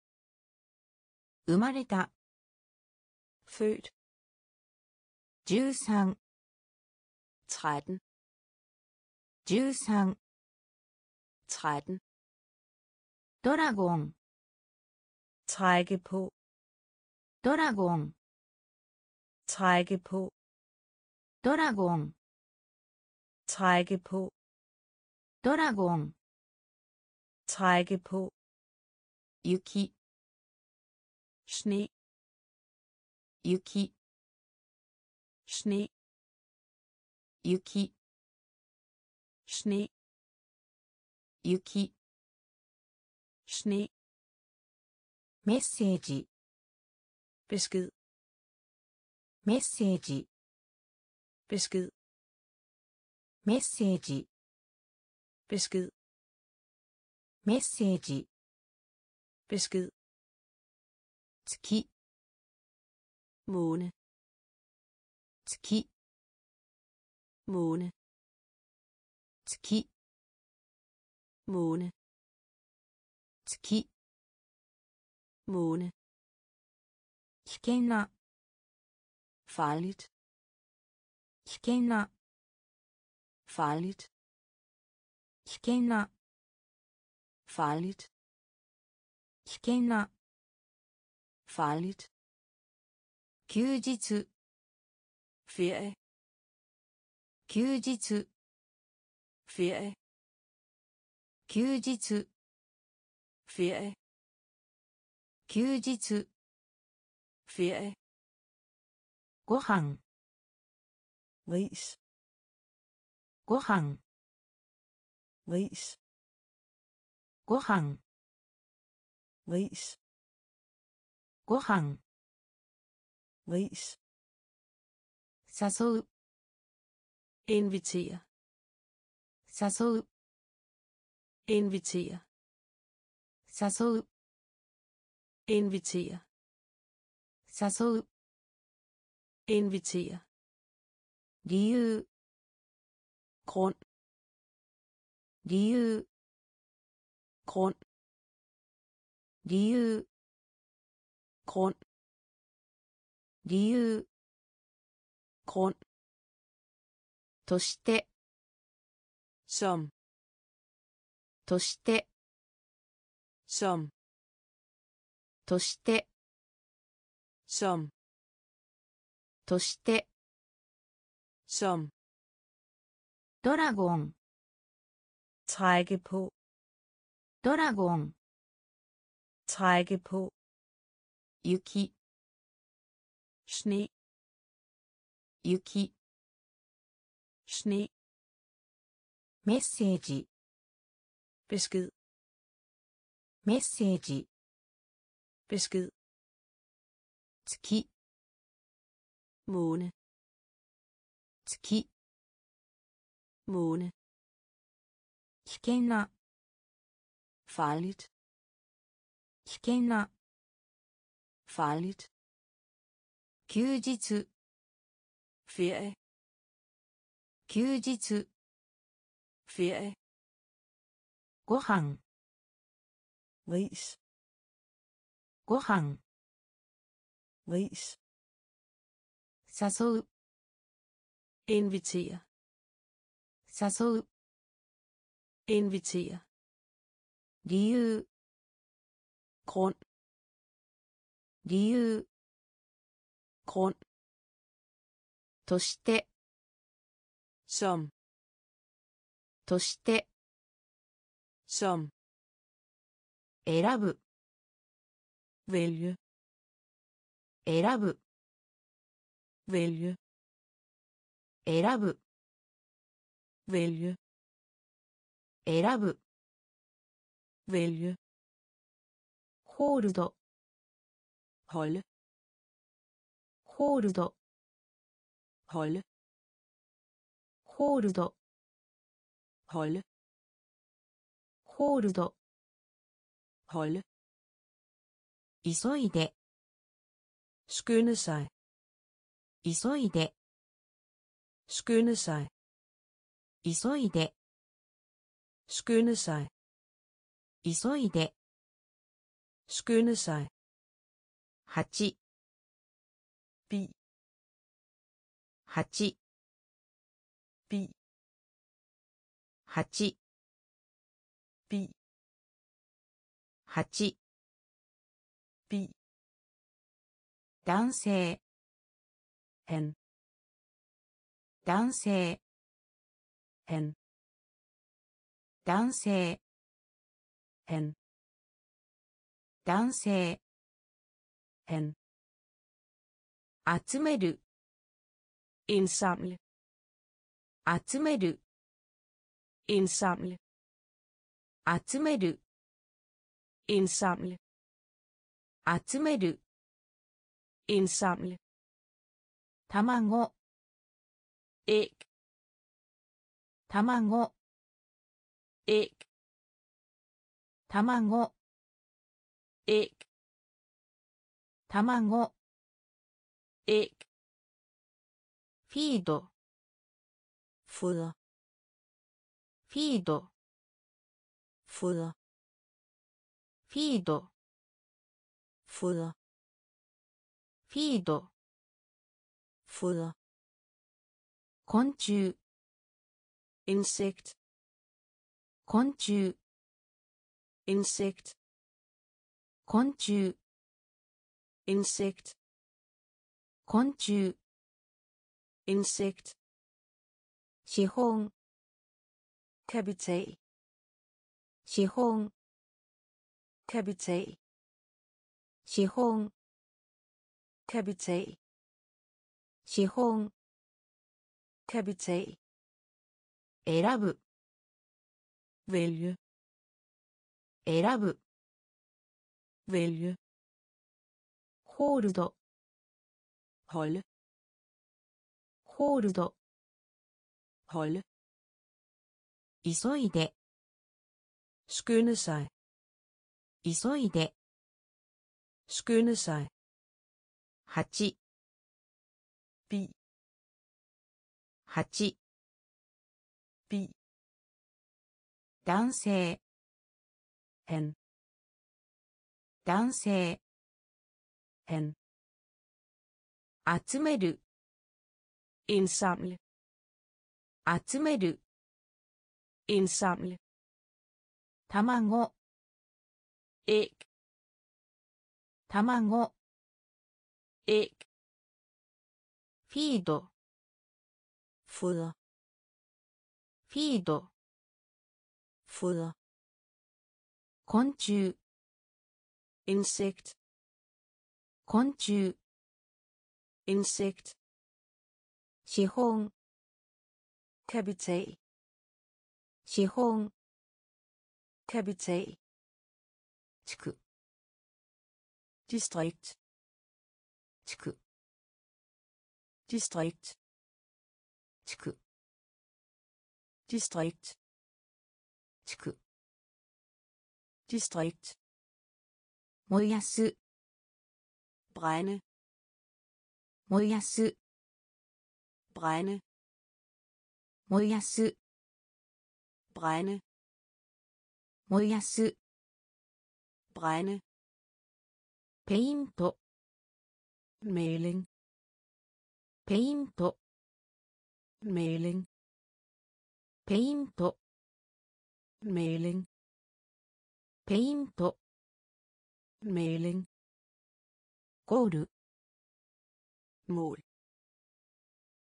生まれた。food 十三。十三。ドラゴン。Trække på. ドラゴン Trække på. ドラゴン Trække på. ドラゴン Trække på. 雪 Sne. 雪 Sne. 雪 Sne. 雪 Sne. メッセージ。ベスキューメッセージ。ベスキューメッセージ。ベスキューメッセージ。ベスキューツキモーネツキモーネツキモーネ月 Måne. 危険な Farligt. 危険な Farligt. 危険な Farligt. 危険な Farligt. 休日 Ferie. 休日 Ferie. 休日 Ferie. 休日。フィエごはんリースごはんリースご invitere 誘う invitere 理由 grund 理由 grund 理由 grund 理由 grund として som として som として som として som ドラゴン trække på ドラゴン trække på 雪 sne 雪 sne メッセージ besked メッセージ besked 月 måne 月 måne 危険な farligt 危険な farligt 休日 ferie 休日 ferie ご飯 ris ご飯 ris 誘う invitere 誘う invitere 理由 grund 理由 grund として som として som 選ぶ vælge 選ぶ vælge 選ぶ vælge 選ぶ vælge ホールド holde ホールド holde ホールド holde ホールド holde 急いで。しゅくぬさい。急いで。しゅくぬさい。急いで。しゅくぬさい。急いで。しゅくぬさい。八。ぴ。八。ぴ。八。ぴ。八。ぴ。八。ぴ。八。Bi 男性 han 男性 han 男性 han 男性 han 集める indsamle 集める indsamle 集める indsamle 集める indsamle 卵 æg 卵 æg 卵 æg 卵 æg フィード foder フィード foder フィード foder フィード foder 昆虫 insekt 昆虫 insekt 昆虫 insekt 昆虫 insekt 資本 kapital 資本 kapital 資本 kapital 資本 kapital 選ぶ vælge 選ぶ vælge ホールド holde ホールド holde 急いで skynde sig 急いで skynde sig 8 bi 8 bi 男性 han 男性 han 集める indsamle 集める indsamle 卵 æg 卵。エッグフィードフードフィードフード昆虫インセクト昆虫インセクト資本キャビテイ資本キャビテイ地区 distrikt distrikt distrikt 地区 distrikt 燃やす brænde 燃やす brænde 燃やす brænde 燃やす brænde ペイント。 maling。ペイント。 maling。ペイント。 maling。ペイント。 maling。ゴール。 mål。ゴール。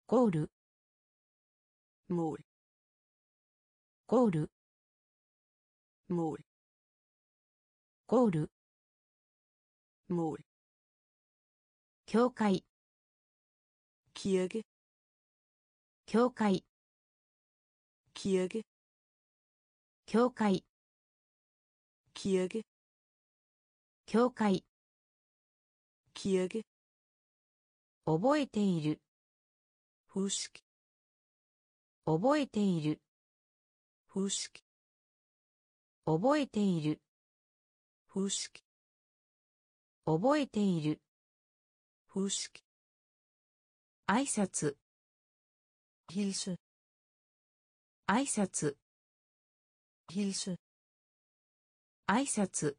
mål。ゴール。モール。コール。Mål 教会 kirke 教会 kirke 教会 kirke 教会 kirke 覚えている husk 覚えている husk 覚えている husk 覚えている。ふしき。あいさつ。ひるす。あいさつ。ひるす。あいさつ。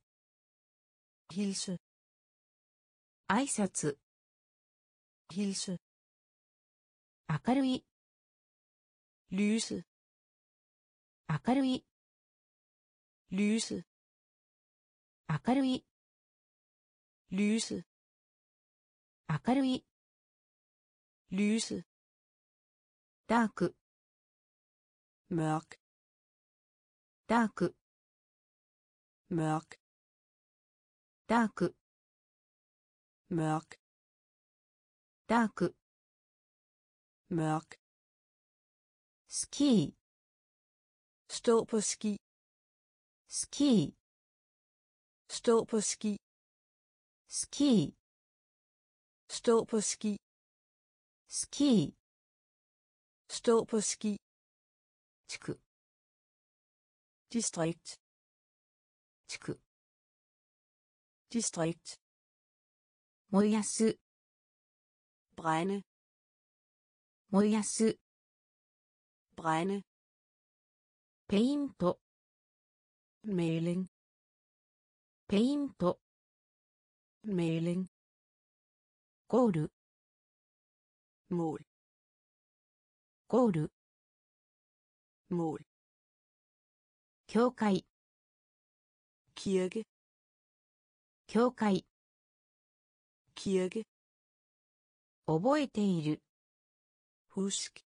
ひるす。あいさつ。ひるす。明るい。ルース。明るい。ルース。明るい。Lyse 明るい lyse ダーク mørk ダーク mørk ダーク mørk ダーク mørk スキー stå på ski スキー stå på ski スキー stå på ski スキー stå på ski 地区 distrikt 地区 distrikt 燃やす brænde 燃やす brænde ペイント maling ペイントール mål ゴール mål 教会 kirke 教会 kirke 覚えている husk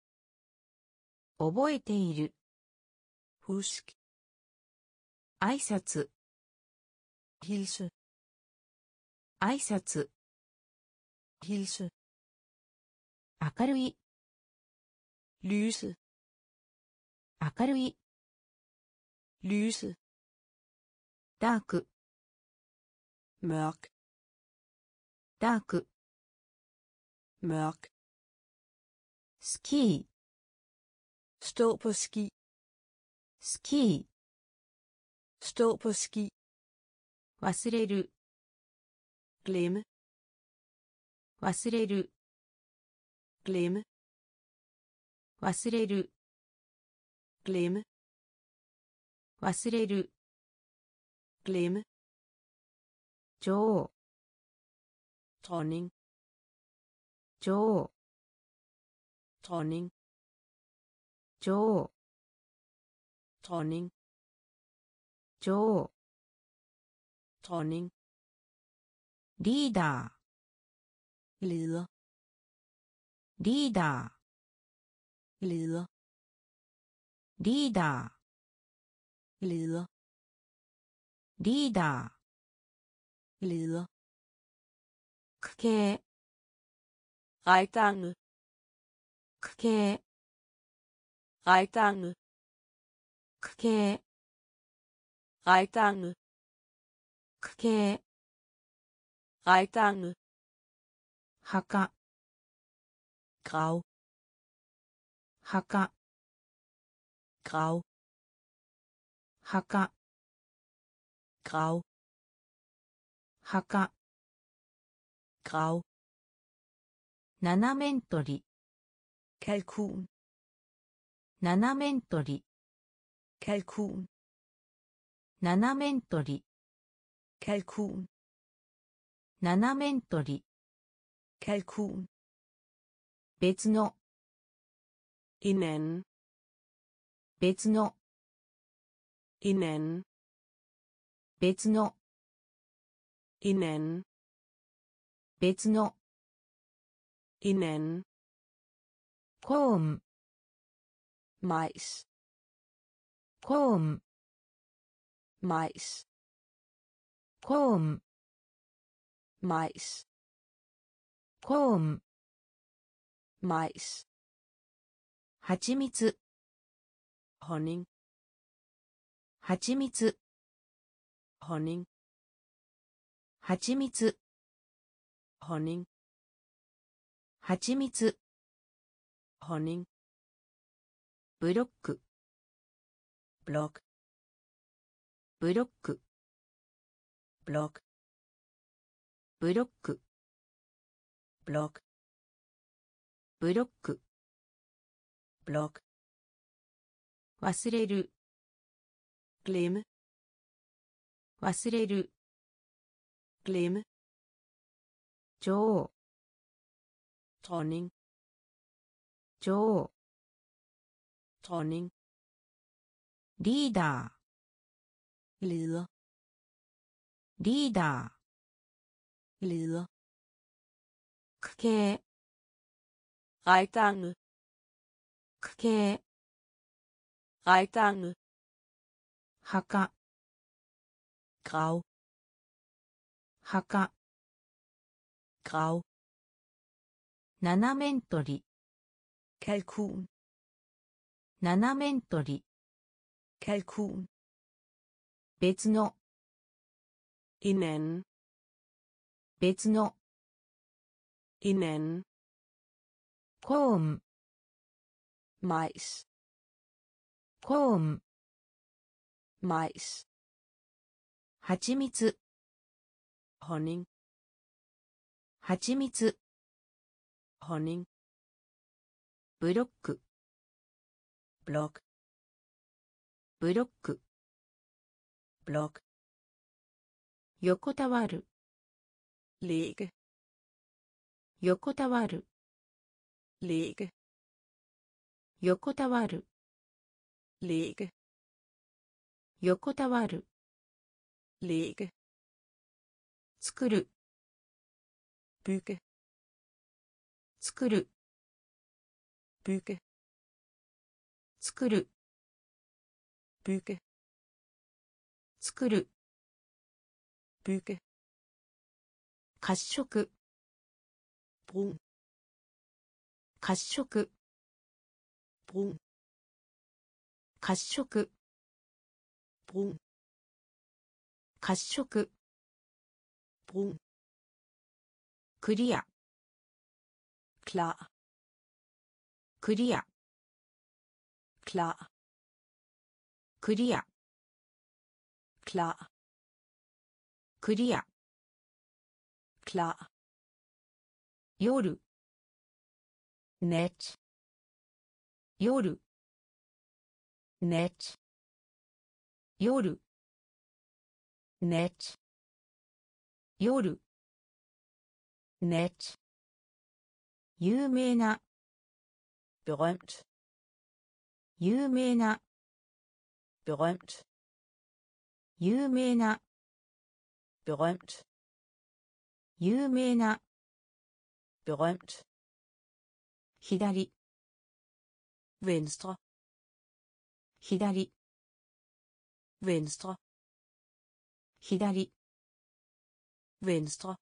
覚えている husk 挨拶 hilse 挨拶。ヒルス明るい。リース明るい。リースダーク。マークダーク。マークスキー。ストープスキー。スキーストープスキー忘れる。Glemme 忘れる glemme 忘れる glemme 忘れる glemme 女王 dronning 女王 dronning 女王 dronning 女王 dronning リーダー。リーダー。リーダー。リーダー。リーダー。リーダー。リーダー。リーダー。クケ。イタング。クケー。イタ。ー。アイタ。Rækketange 墓 grav 墓 grav 墓 grav 墓 grav 七面取り kalkun 七面取り kalkun 七面取り kalkun 七面取り kalkun 別の en anden 別の en anden 別の en anden 別の en anden コーン majs コーン majs コーン majs コーン majs はちみつ honning はちみつ honning はちみつ honning はちみつ honning ブロック blok ブロック blok ブロック。ブロック。ブロック。ブロック。忘れる。グリム。忘れる。グリム。女王。トーニング。女王。トーニング。リーダー。リーダー。Leder 区形 rækketange 区形 rækketange 墓 grav 墓 grav 七面取り kalkun 七面取り kalkun 別の en anden 別の。イネン。コーン。マイス。コーン。マイス。はちみつ。ホニン。はちみつ。ホニン。ブロック。ブロック。ブロック。ブロック。横たわる。Lægge 横たわる lægge 横たわる lægge 横たわる lægge 作る bygge 作る bygge 作る bygge 作る bygge 褐色。ボン褐色。ボン褐色。ボン褐色。ボンクリア。クラ。クリア。クリア,クリア。Klar 夜 nat 夜 nat 夜 nat 夜 nat 有名な berømt 有名な berømt 有名な berømt 有名な berømt 左 venstre 左 venstre 左 venstre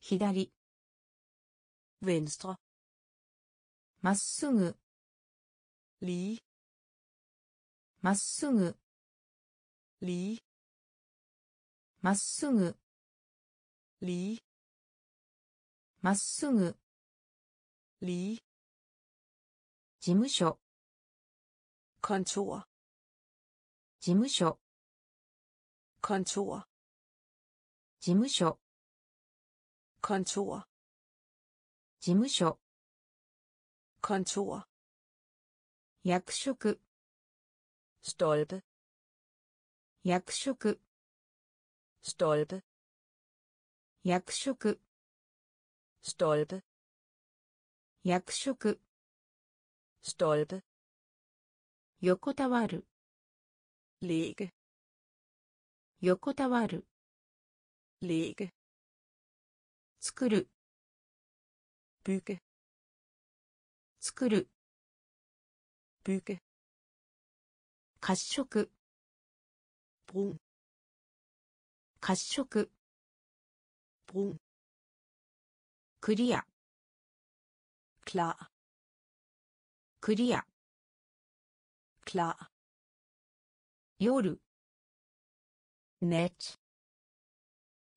左 venstre まっすぐ lige まっすぐ lige まっすぐりまっすぐり事務所勘長事務所勘長事務所勘長事務所勘長役職ストルブ役職ストルブ役職ストルプ役職ストルプ横たわるリーグ横たわるリーグ作るブーケ作るブーケ褐色ブン褐色 brun クリア klar クリア klar 夜 nat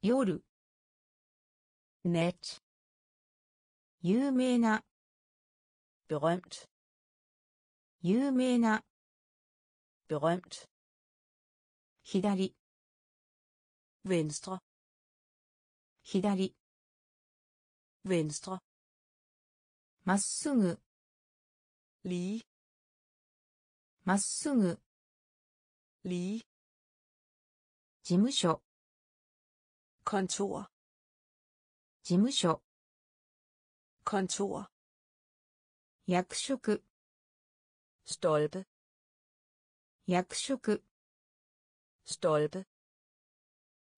夜 nat 有名な berømt 有名な berømt 左 venstre 左。venstre。まっすぐ。り。まっすぐ。り。事務所。コントア。事務所。コントア。役職。ストルブ。役職。ストルブ。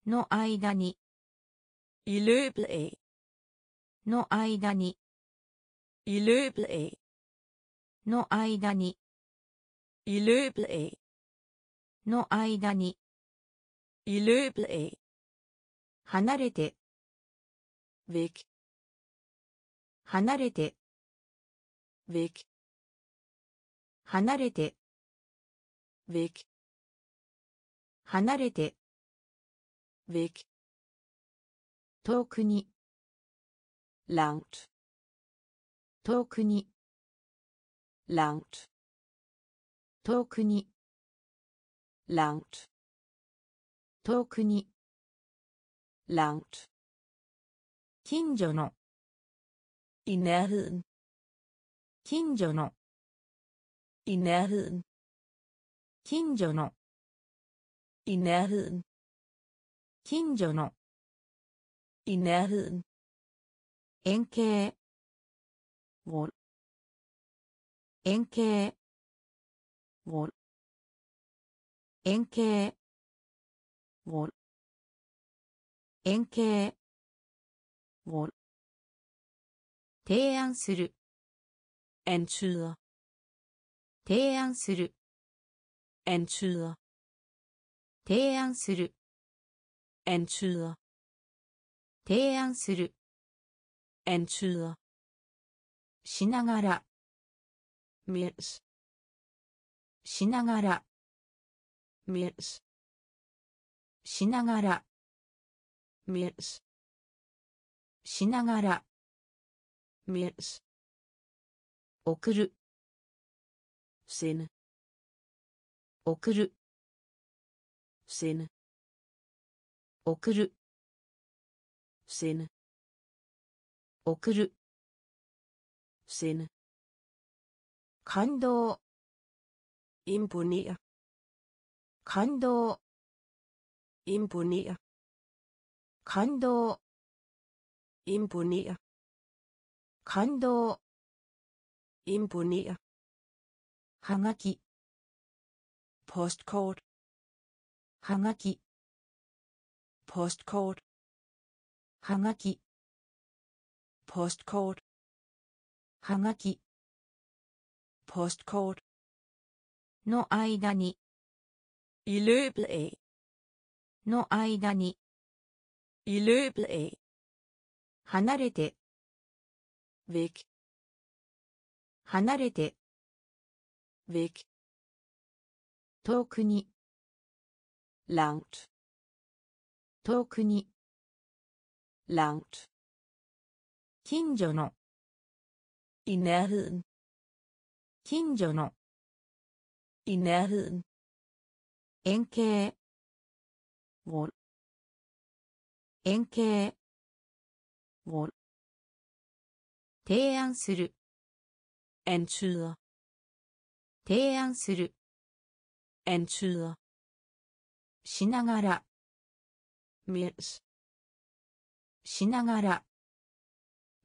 の間に。I løbet af の間に i løbet af の間に i løbet af の間に i løbet af 離れて væk 離れて væk 離れて væk 離れて væk 遠くに langt 遠くに langt 遠くに langt 遠くに langt 近所の i nærheden 近所の i nærheden 近所の i nærheden 近所の i nærheden 円形 rund 円形 rund 円形 rund 円形 rund 提案する antyder 提案する antyder 提案する antyder 提案する。antyder しながら。mens しながら。mens しながら。mens しながら。送る。せぬ。送る。せぬ。送る。Sende 送る sende 感動 imponere 感動 imponere 感動 imponere 感動 imponere はがき postkort はがき postkort はがき。ポストコードはがき。ポストコードの間に。イループレイの間に。イループレイ離れて。ウィキ離れて。ウィキ遠くに。ラウト遠くに。Langt 近所の i nærheden 近所の i nærheden 円形 rund 円形 rund 提案する antyder 提案する antyder しながら mens しながら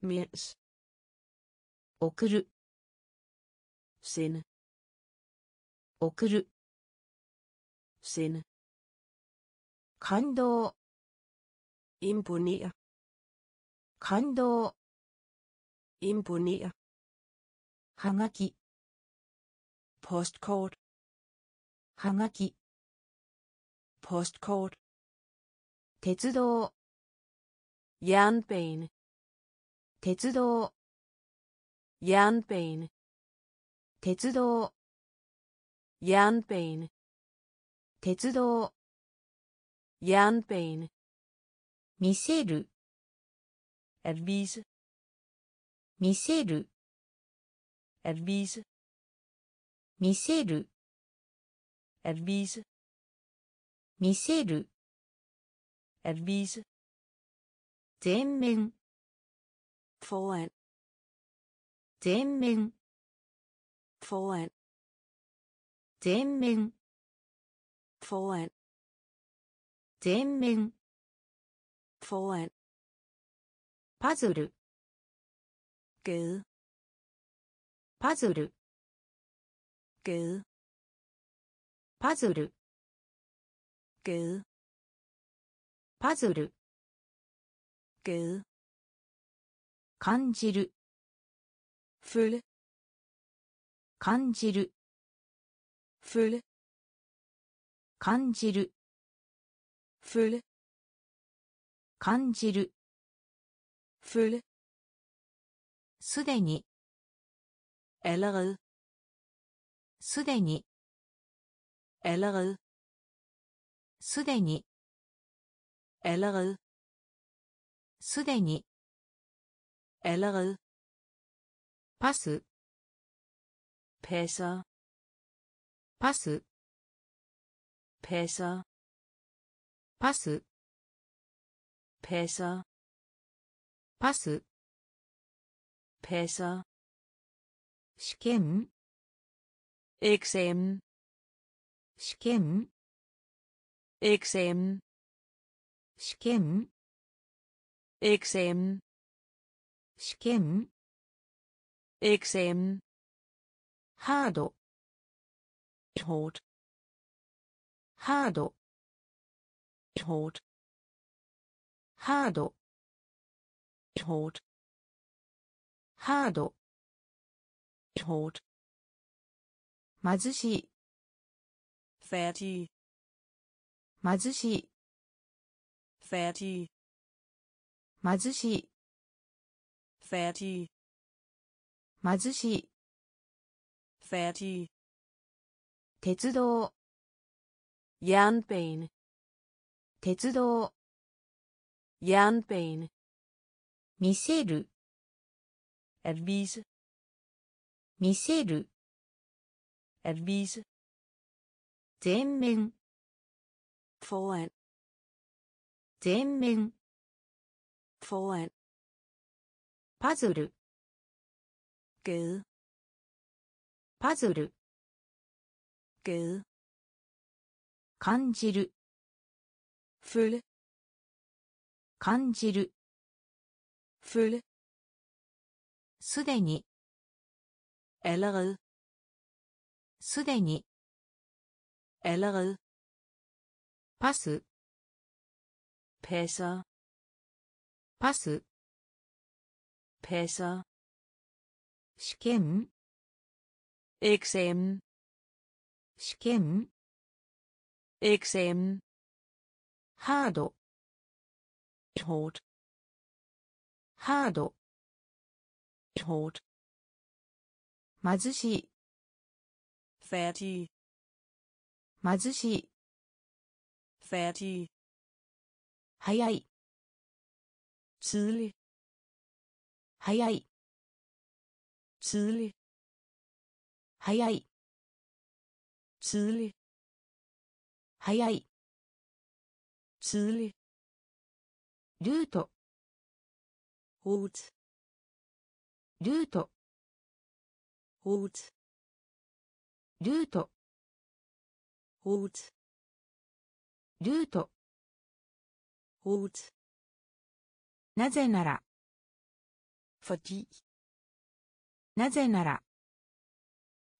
mens 送る sende 送る sende 感動 imponere 感動 imponere はがき postkort はがき postkort 鉄道 jernbane 鉄道 jernbane 鉄道 jernbane 鉄道 jernbane 見せる at vise 見せる at vise 見せる at vise 見せる at vise 前面。前面。前面前面。前前面。前パズルゲーパズルゲーパズルゲーパズル,パズル gade 感じる følge 感じる følge 感じる følge 感じる følge すでに allerede すでに allerede すでに allerede すでに allerede パス passer パス passer パス passer パス passer 試験 eksamen 試験 eksamen 試験 eksamen 試験 eksamen ハード hårdt ハード hårdt ハード hårdt ハード hårdt 貧しい færdig 貧しい færdig 貧しい færdig 貧しい færdig 鉄道 jernbane 鉄道 jernbane 見せる at vise 見せる at vise 全面 foran 全面パズルパズル感じるフル感じるフルすでにエラルすでにエラルパスペーサパス。ペーサー。試験。エクセム。試験。エクセム。ハード。ホード。ハード。ホード。貧しい。フェアティー。貧しい。フェアティー。早い。Tidlig 早い tidlig 早い tidlig 早い tidlig ルート rute ルート rute ルート rute ルート rute なぜなら fordi なぜなら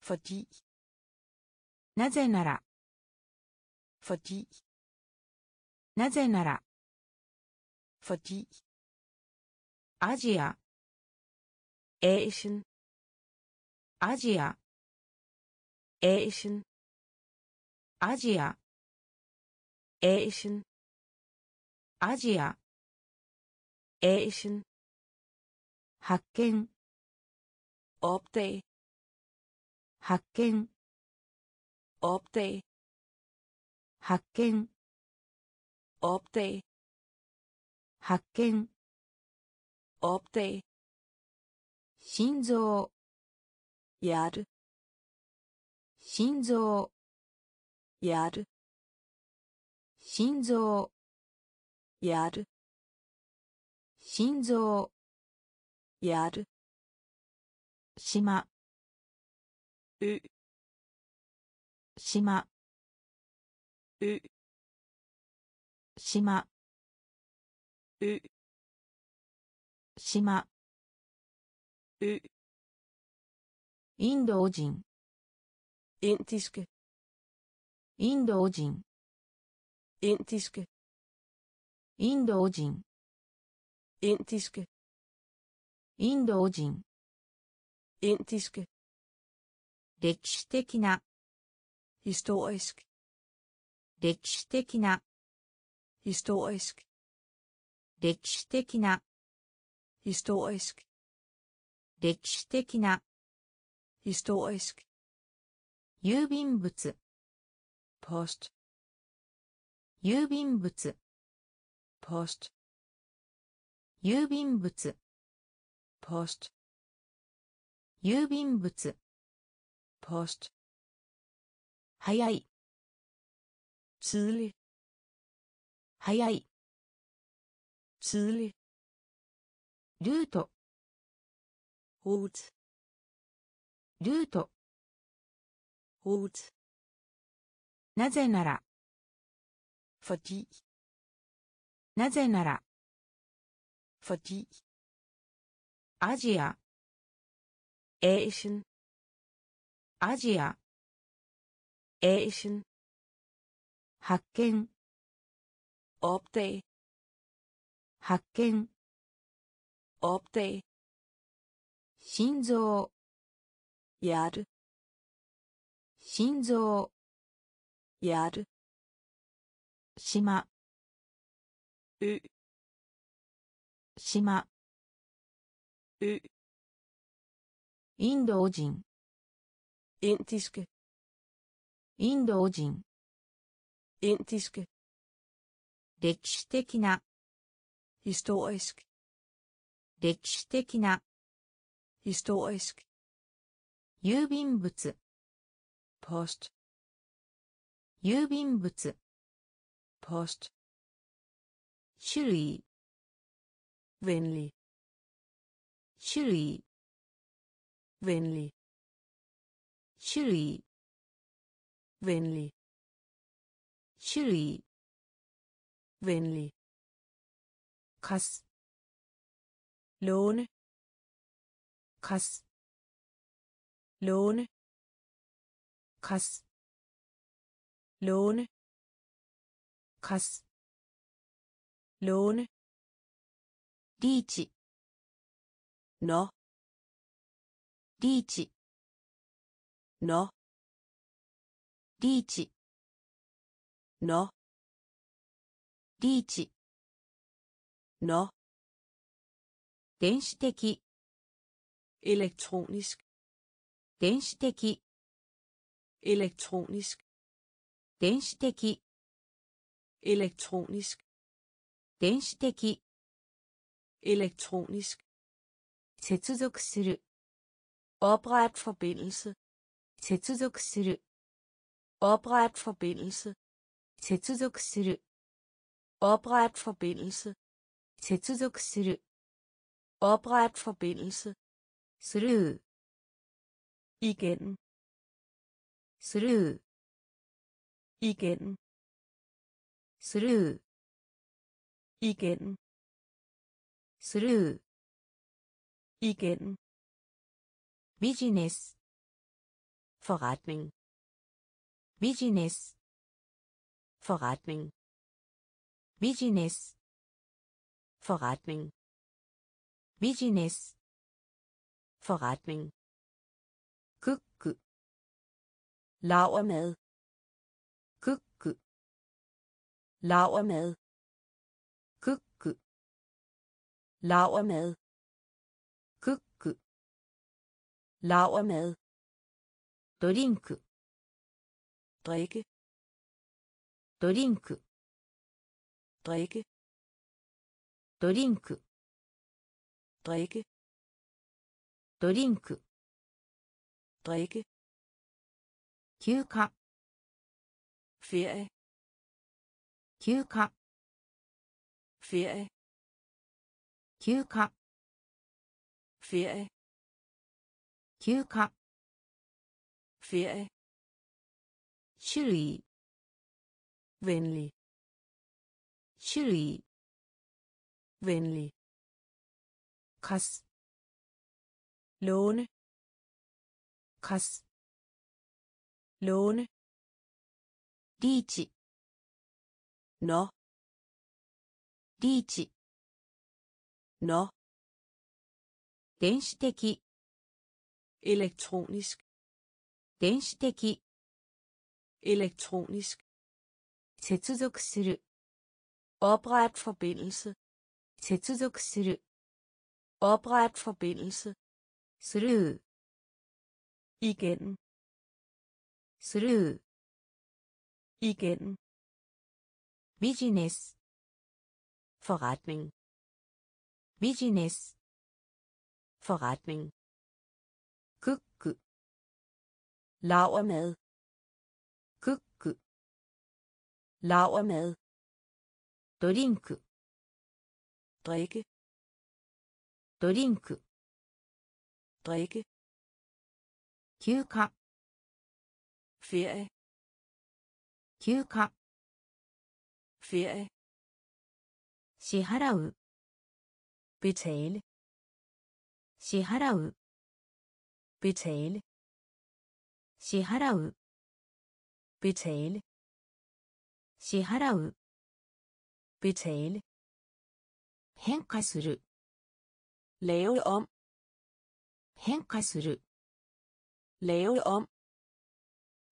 fordi なぜなら fordi なぜなら fordi アジア Asien アジア Asien アジア Asien アジア Asien 発見 opdag 発見 opdag 発見 opdag 発見 opdag 心臓 hjerte 心臓 hjerte 心臓 hjerte 心臓。やる。島。う。島。う。島。う。島。う。インド人。インティスケインド人。インティスケインド人。Indiske インド人 indiske 歴史的な historisk 歴史的な historisk 歴史的な historisk 歴史的な historisk 郵便物 post 郵便物 post 郵便物。ポスト郵便物。ポスト早い。早い。早いルート。オーツルート。オツなぜなら。ファティなぜなら。Fordi アジア Asien アジア Asien 発見 opdag 発見 opdag 心臓 hjerte 心臓 hjerte 島 ø 島。インド人。インティスケ。インド人。インティスケ。歴史的な。ヒストーイスク。歴史的な。ヒストーイスク。郵便物。ポスト。郵便物。ポスト。種類。Venlig 種類 venlig 種類 venlig 種類 venlig 貸す låne 貸す låne 貸す låne 貸す låne リーチ。の。リーチ。の。リーチ。ノリーチ。の。電子的。elektronisk 電子的。 elektronisk 電子的。 elektronisk 電子的。elektronisk 接続する opret forbindelse 接続する opret forbindelse 接続する opret forbindelse 接続する opret forbindelse スルー igen スルー igen スルー igen スルー igen ビジネス forretning ビジネス forretning ビジネス forretning ビジネス forretning クック lavermad クック lavermad Lavermad クック lavermad ドリンク drikke ドリンク drikke ドリンク drikke ドリンク drikke 休暇 ferie 休暇 ferie 休暇。休暇休暇。休暇種類。便利種類。便利貸す。ローネ貸す。ローネリーチ。のリーチ。nå 電子的 elektronisk 電子的 elektronisk 接続する opret forbindelse 接続する opret forbindelse スルー igen スルー igen ビジネス forretning ビジネス。フォラッティン。クック。ラウメ。クック。ラウメド。リンク。ドリン。ドリン。休暇。休暇。支払う。betale 支払う。betale 支払う。betale 支払う。betale 変化する。レオオン変化する。レオオン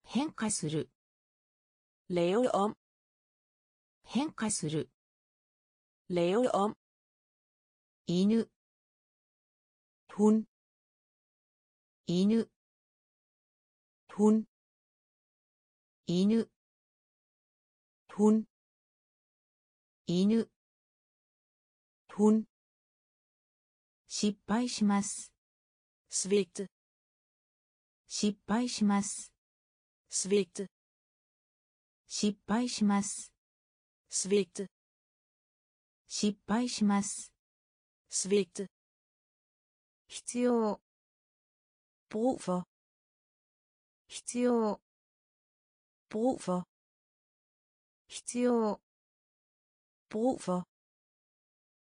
変化する。レオオン変化する。レオオン犬。犬。犬。犬。犬犬失敗します。svigte 必要 brug for 必要 brug for 必要 brug for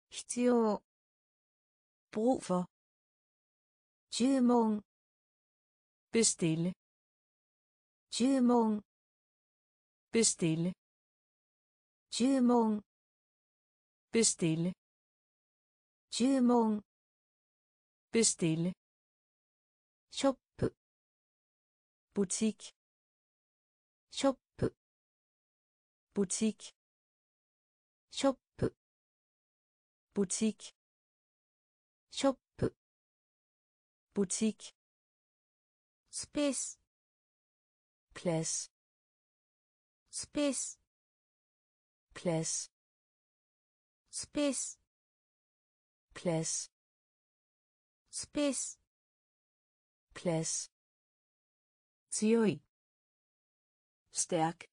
必要 brug for 注文 bestille 注文 bestille 注文 bestille 注文 bestille ショップ butik ショップ butik ショップ butik ショップ butik スペース plads スペース plads スペース plads スペース plads 強い stærk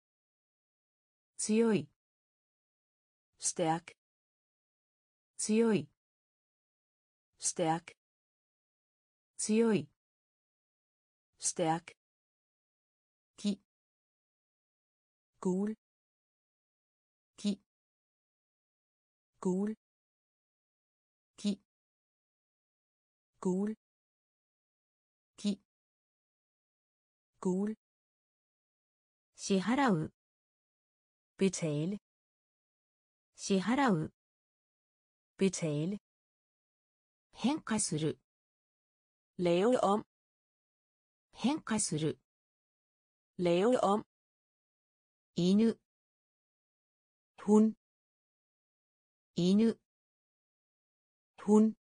強い stærk 強い stærk 強い stærk 木 gul 木 gul Gul 木 gul 支払う betale 支払う betale 変化する lave om 変化する lave om 犬 hun 犬 hun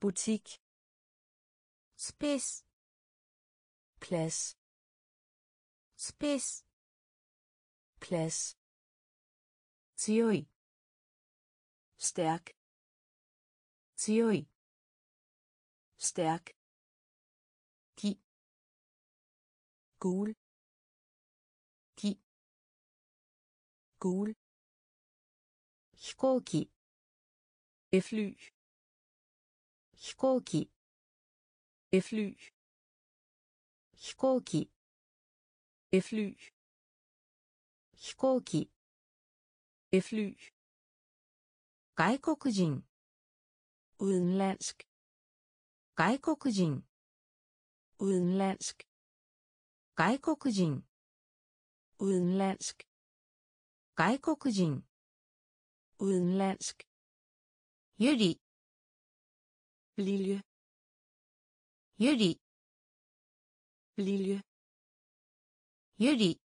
butik スペース plads スペース plads 強い stærk 強い stærk 木 gul 木 gul 飛行機 et fly 飛行機。エフルー飛行機。エフリー飛行機。エフリー外国人。ウンランスク外国人。ウンランスク外国人。ウンランスク外国人。ウンランスク lilje ゆり lilje ゆり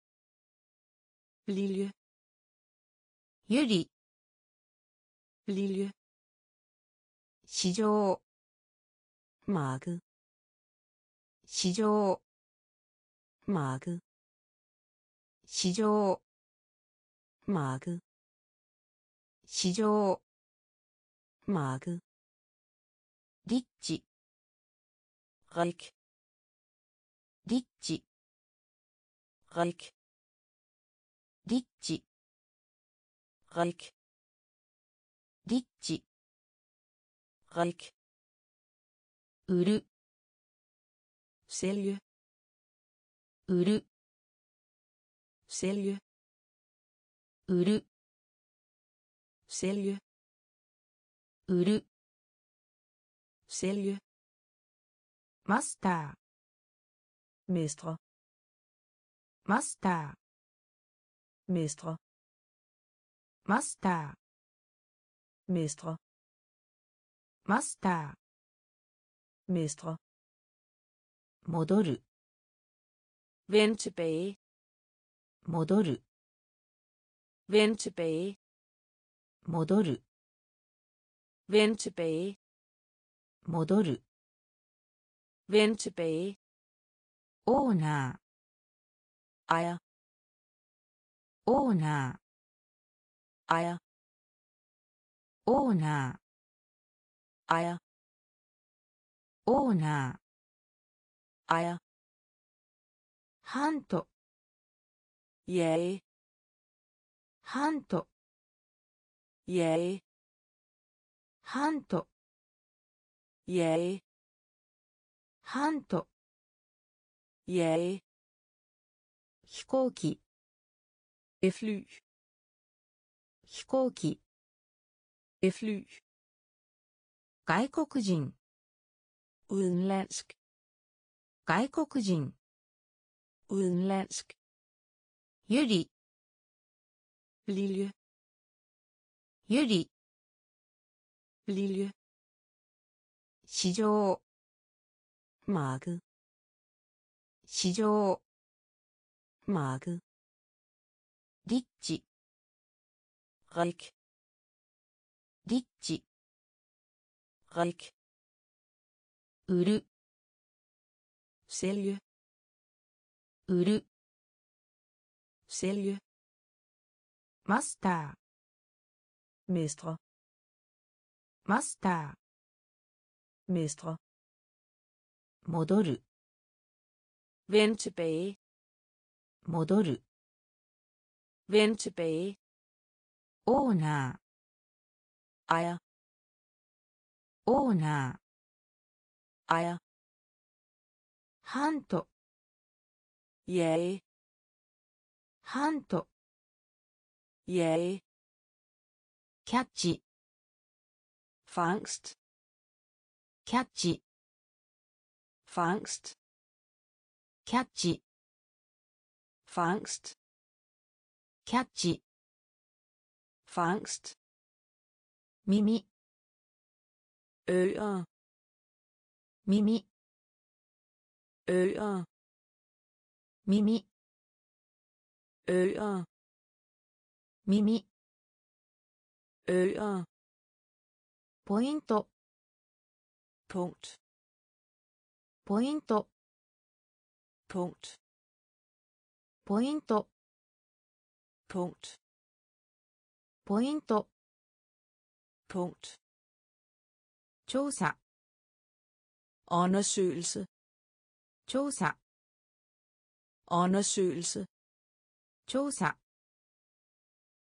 lilje ゆり lilje 市場 marked 市場 marked 市場 marked 市場リッチガイクリッチガイクリッチガイクリッチガイク売るセリュ売るセリュ売るセリュ売る sælge マスタ mestre ーマスタ mestre ーマスタ mestre ーマスタ mestre ー戻る vend tilbage 戻る vend tilbage 戻る Vend tilbage. 戻る Vend tilbage. オーナ.ーオーナ.ーオーナ.ーオーナー Ejer. ハント Jage. ハント Jage. ハント Jage. ハント Jage. 飛行機 fly. 飛行機 fly. 外国人 Udenlandsk. 外国人 Udenlandsk. ゆり Lilje. ゆり Lilje. 市場。マーグ市場。マーグリッチガイクリッチガイク売るセリュ売るセリュマスターメストマスター戻る Vend tilbage. 戻る Vend tilbage. オーナ Ejer. ーオーナー Ejer. ハント Jage. ハント Jage. キャッチ Fangst. キャッチ。 Fangst。キャッチ。 Fangst。キャッチ。ファンクスト。耳。ウア。耳。ウア。耳。ウア。耳。ウア。ポイント。Punkt. ポイント Punkt. ポイント Punkt. ポイント Punkt. 調査 Undersøgelse. 調査 Undersøgelse. 調査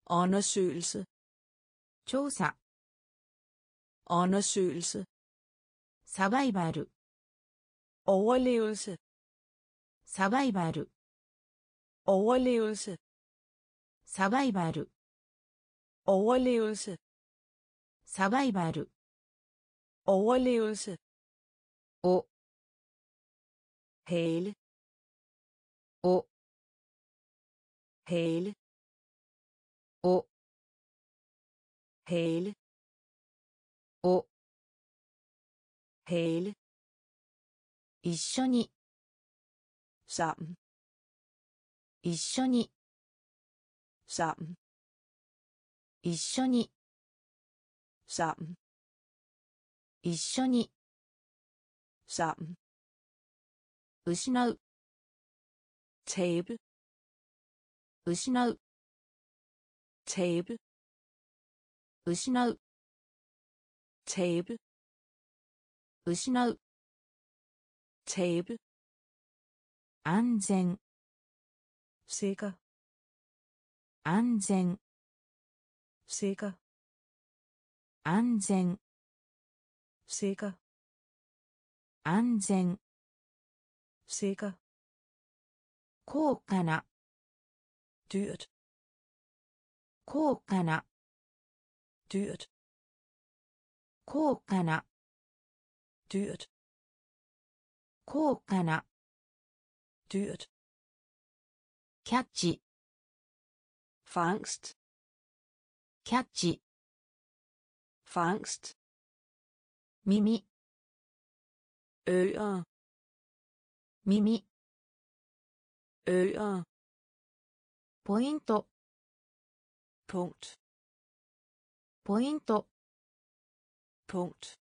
Undersøgelse. 調査 Undersøgelse. サバイバル Overlevelse. サバイバル Overlevelse. サバイバル Overlevelse. サバイバル Overlevelse. お Hale. お Hale. お Hale. お Hale. 一緒に Sammen. 一緒に Sammen. 一緒に Sammen. 一緒に Sammen. 失う Tabe. 失う Tabe. 失う Tabe. 失う Tabe. 安全 Sikker. 安全 Sikker. 安全 Sikker. 安全 Sikker. 高価な Dyrt. 高価な Dyrt. 高価な Dyrt. 高価な Dyrt. キャッチ Fangst. キャッチ Fangst. 耳 Øer. 耳 Øer. ポイント Punkt. ポイント punkt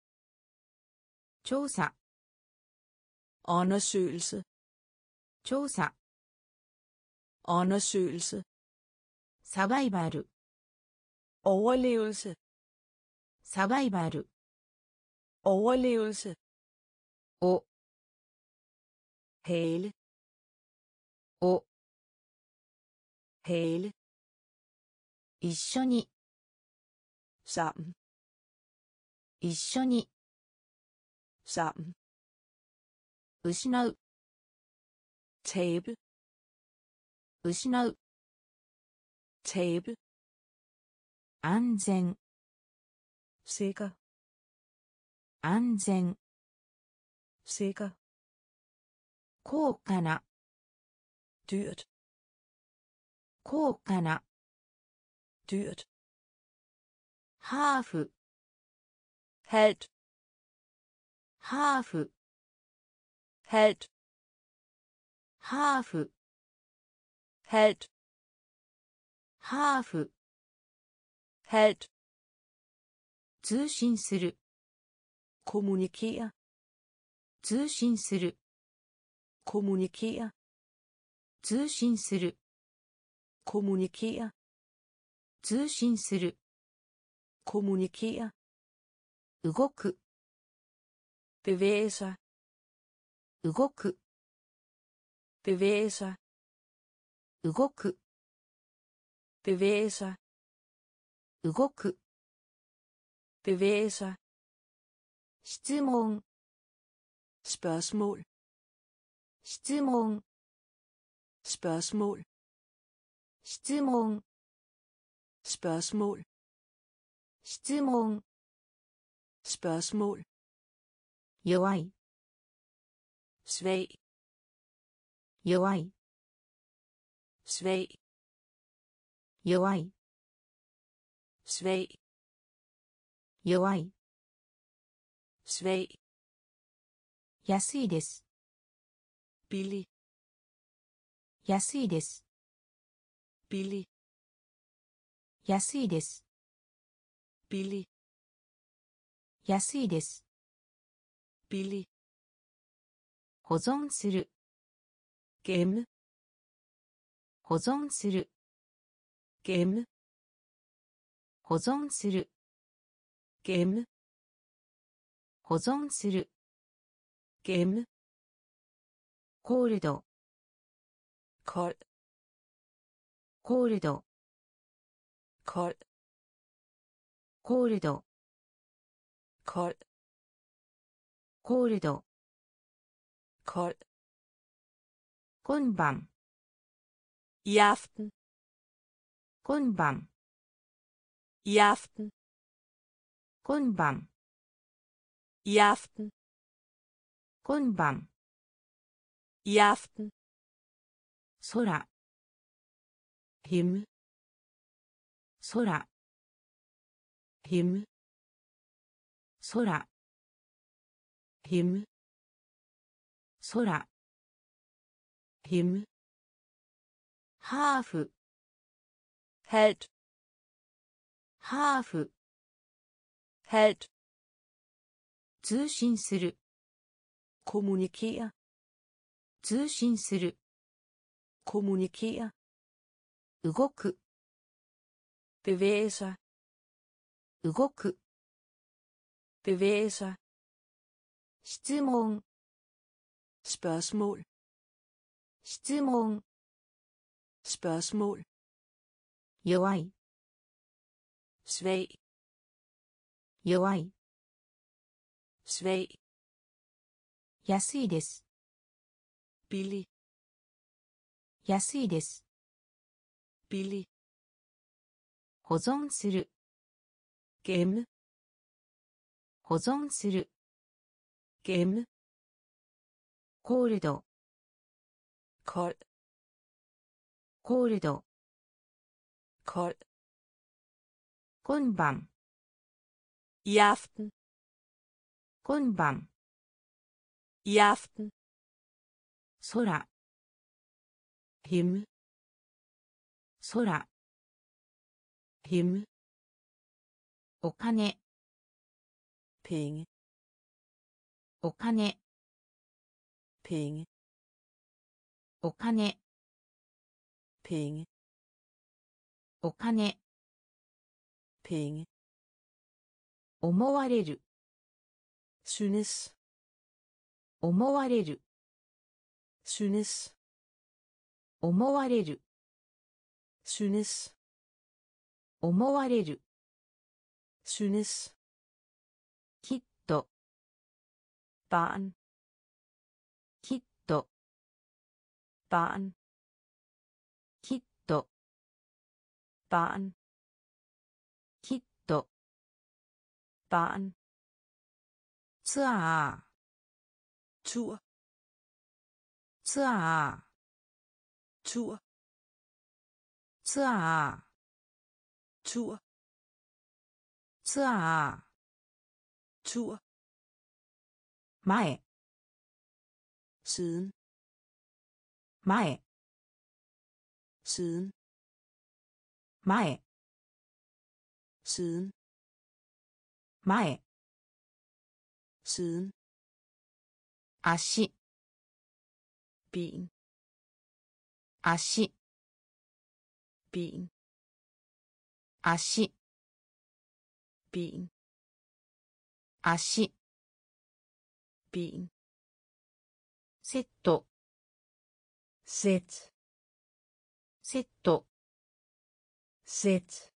調査 undersøgelse 調査 undersøgelse サバイバル overlevelse サバイバル overlevelse お hale お hale 一緒に sammen 一緒に sammen 失う tabe 失う tabe 安全 sikker 安全 sikker 高価な dyrt 高価な dyrt ハーフ halvt ハーフ。ヘッド。ハーフ。ヘッド。ハーフ。ヘッド。通信する。コミュニケア。通信する。コミュニケア。通信する。コミュニケア。通信する。コミュニケア。動く。Bevæge sig 動く bevæge sig 動く bevæge sig 動く bevæge sig 質問 spørgsmål 質問 spørgsmål 質問 spørgsmål 質問 spørgsmål 弱い。Zwee. 弱い。Zwee. 弱い。Zwee. 弱い。Zwee. 安いです。ビリ。安いです。ビリ。安いです。ビリ。安いです。ビリ保存する。ゲーム保存する。ゲーム保存する。ゲーム保存する。ゲームコールド。コールコールド。コールコールド。ーコールド。コール。今晩。イアフトン。バ晩。イアフトン。バ晩。イアフトン。バ晩。イアフトン。ラ。ヒム。ソラ。ヒム。ソラ。Himmel 空 himmel ハーフ halvt ハーフ halvt 通信する kommunikere 通信する kommunikere 動く bevæge sig 動く bevæge sig 質問 spørgsmål 質問 spørgsmål 弱い svag 弱い svag 安いです billig 安いです billig 保存する gemme 保存するゲームコールドコールコールドコール今晩やふん今晩やふん空ひむ空ひむお金ピンお金。平。お金。平。お金。平。思われる。すぬす。思われる。すぬす。思われる。すぬす。思われる。すす。Barn きっと barn きっと barn きっと barn ツアー tur ツアー tur ツアー tur ツアー tur 前 siden 前 siden 前 siden 前 siden 足 ben 足 ben 足 ben 足 ben セット sæt セット sæt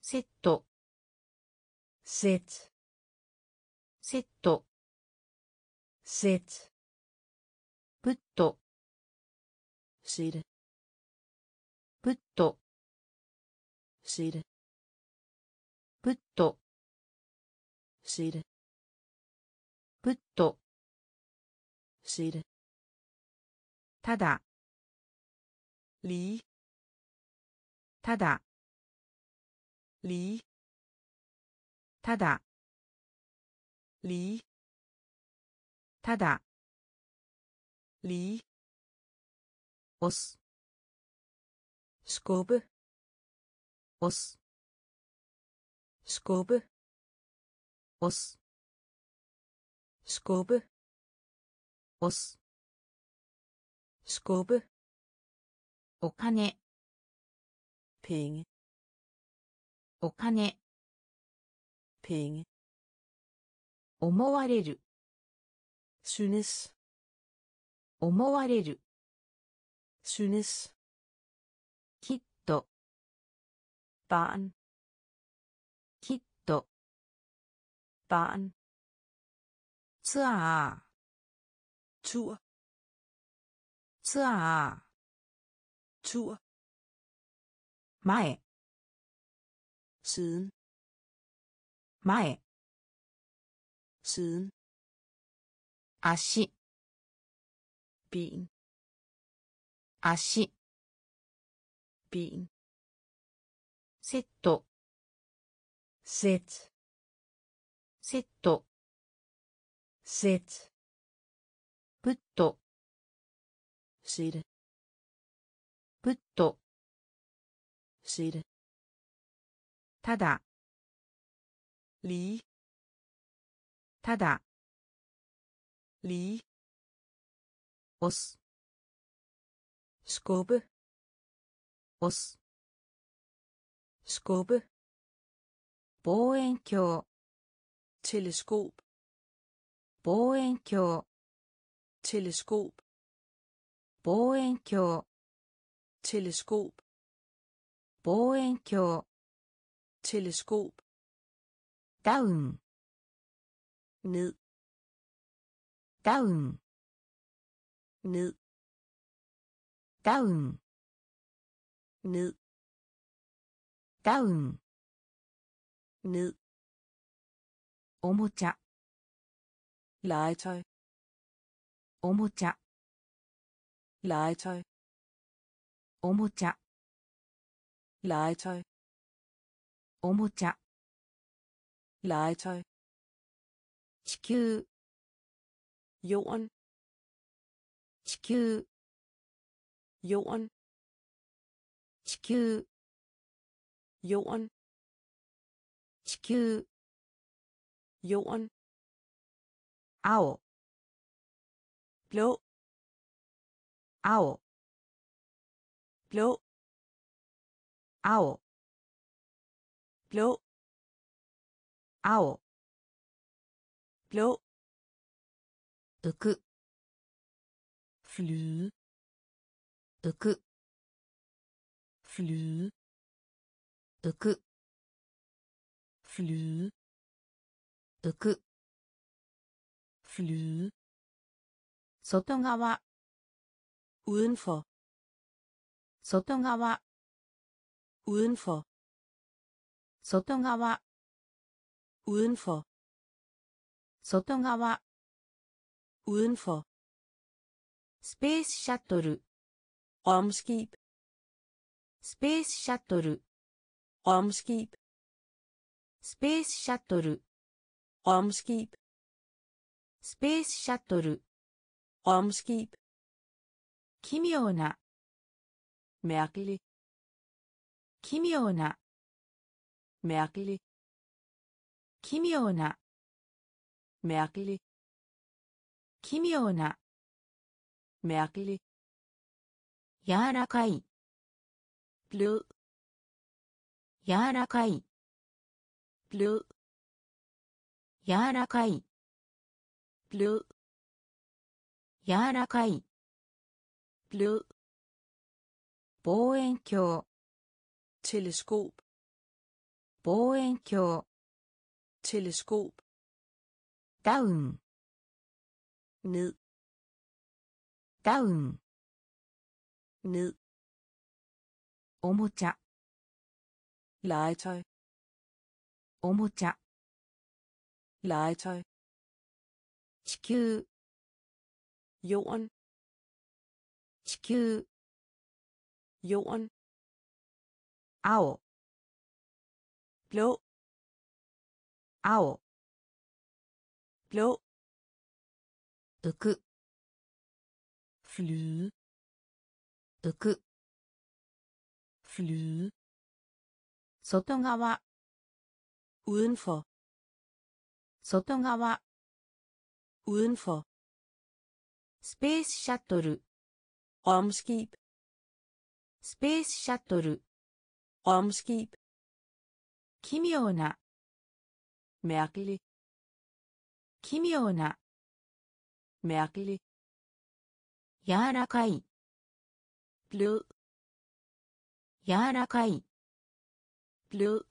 セット sæt セッただ。ただ。ただ。リす。スコープす。スコーす。Skubbe お金 penge お金 penge 思われる synes 思われる synes きっと barn きっと barn ツアー tur ツアー tur 前 siden 前 siden 足 ben 足 ben セットセットプット sætte プット sætte ただ lige ただ lige 押す skubbe 押す skubbe 望遠鏡 teleskop 望遠鏡 teleskop 望遠鏡 teleskop 望遠鏡 teleskop ダウン ned ダウン ned ダウン ned ダウン ned おもちゃ legetøj おもちゃ legetøj おもちゃ legetøj おもちゃ legetøj 地球 jorden 地球 jorden 地球 jorden 地球 jorden 青 blå 青 blå 青 blå 青 blå 浮く flyde 浮く flyde 浮く flyde 浮く flyde 外側 udenfor 外側 udenfor 外側 udenfor 外側 udenfor スペースシャトル rumskib スペースシャトル rumskib スペースシャトル rumskib スペースシャトル。ホームスキープ。奇妙な。メアクリ。奇妙な。メアクリ。奇妙な。メアクリ。奇妙な。メアクリ。柔らかい。ルー。柔らかい。ルー。柔らかい。Blød 柔らかい blød 望遠鏡 teleskop 望遠鏡 teleskop ダウン ned ダウン ned おもちゃ legetøj おもちゃ legetøj 地球。地球。青。青青。青浮く。フルー浮く。フルー外側。ウンフォ外側。Udenfor スペースシャトル rumskib スペースシャトル rumskib 奇妙な mærkelig 奇妙な mærkelig 柔らかい blød 柔らかい blød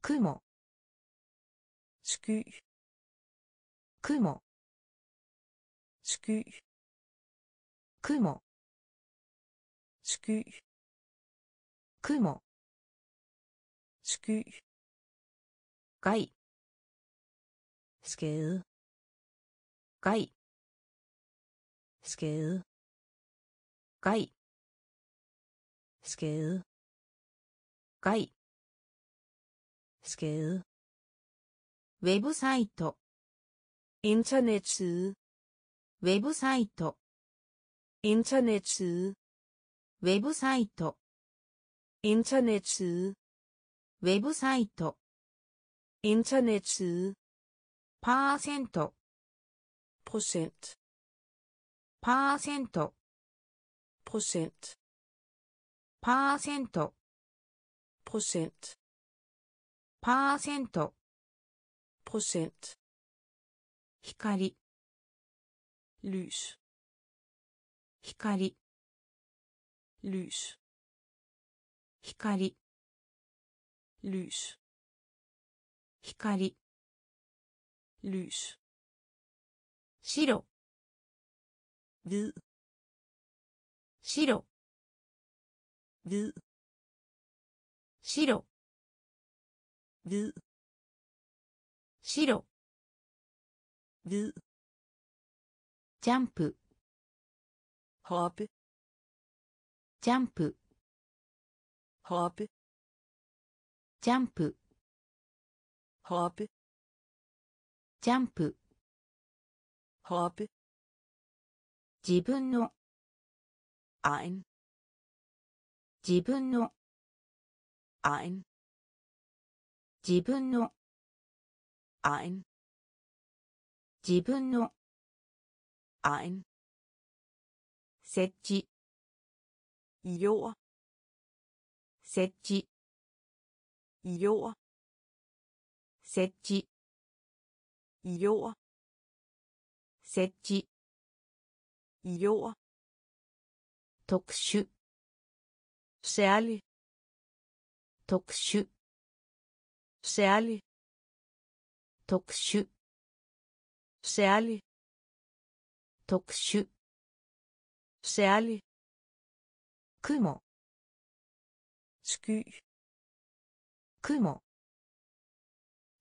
雲 sky 雲 sky 雲 sky 雲 sky 害 skade 害 skade 害 skade 害 skade ウェブサイト internetside ウェブサイト internetside ウェブサイト internetside ウェブサイト internetside パーセント procent パーセント procent パーセント procent パーセント procent 光。ルース光。ルース光。ルース光。ルース白。白ー白。ルー白。Hvid ジャンプ hoppe ジャンプ hoppe ジャンプ hoppe ジャンプ hoppe 自分の egen 自分の egen 自分の egen 自分の egen 設置 jord 設置 jord 設置 jord 設置 jord 特殊 særlig 特殊 særlig 特殊シェアリ特殊シェア雲スキ雲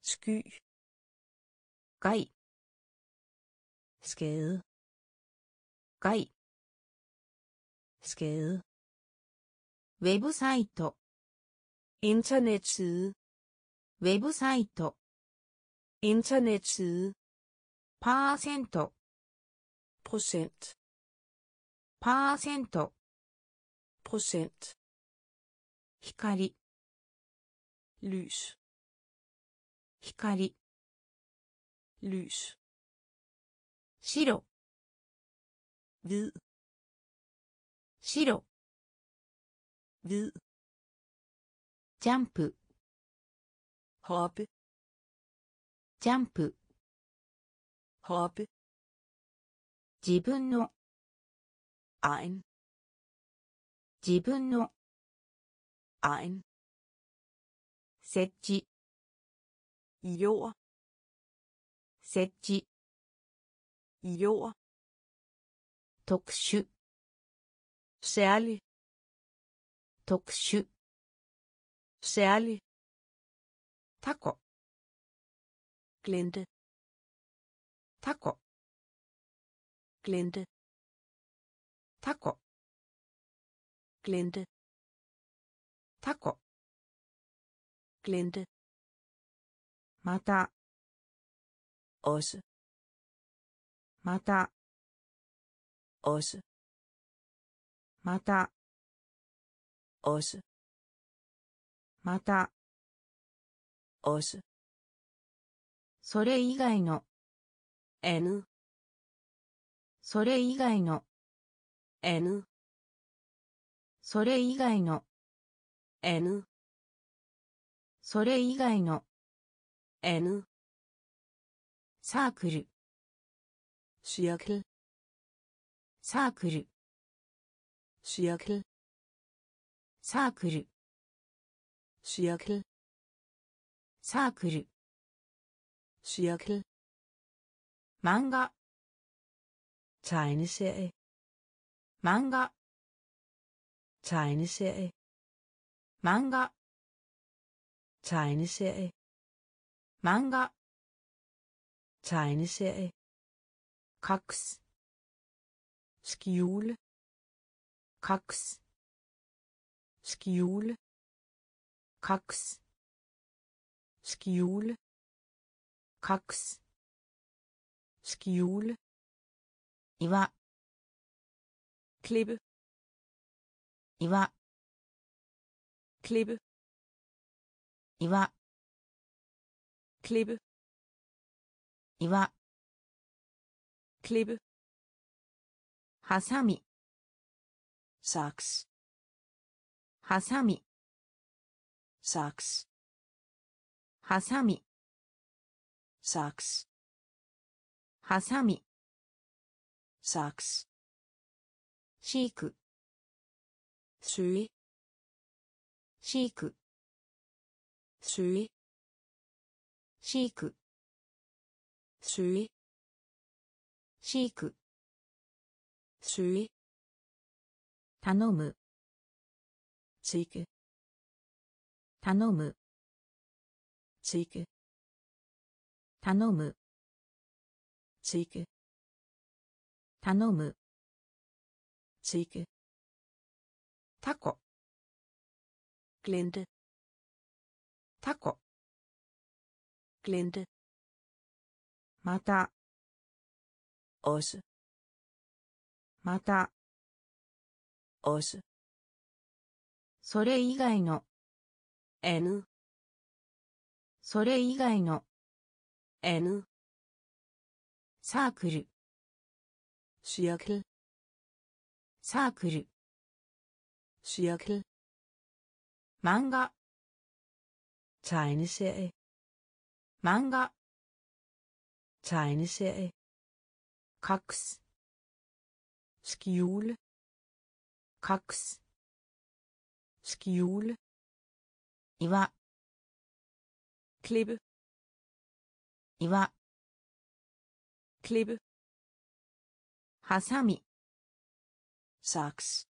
スキースケード害スケードウェブサイトインターネット数ウェブサイトインターネット数パーセント。パーセント。パーセント。パセント。光。ルース。光。ルース。白。ルー。白。ルー。ジャンプ。ホップ。ジャンプ。Hoppe 自分の egen 自分の egen 設置 jord 設置 jord 特殊 særlig 特殊 særlig タコ glente タコグリンデタコグリンデタコグリンデまたオスまたオスまたオスまたオスそれ以外の N それ以外の。N それ以外の。N それ以外の。N サークル。シアクルサークル。シアクルサークル。シアクルサークル。シアクル manga. Tegneserie. Manga. Tegneserie. Manga. Tegneserie. Manga. Tegneserie. Kaks. Skjule. Kaks. Skjule. Kaks. Skjule. Kaks. 隠す skjule 岩 klippe 岩 klippe 岩 klippe 岩 klippe ハサミ saks ハサミ saks ハサミ saks ハハサミ。サックス。シーク。スイ。シーク。スイ。シーク。スイ。シーク。ス。頼む。チーク。頼む。チーク。頼む。ついく頼む。ついくたこグレんデたこグレんデまた。おうスまた。おうスそれ以外の。えぬそれ以外の。えぬサークル cirkel サークル cirkel 漫画 tegneserie 漫画 tegneserie 隠す skjule 隠す skjule 岩 klippe 岩 clip ハサミサックス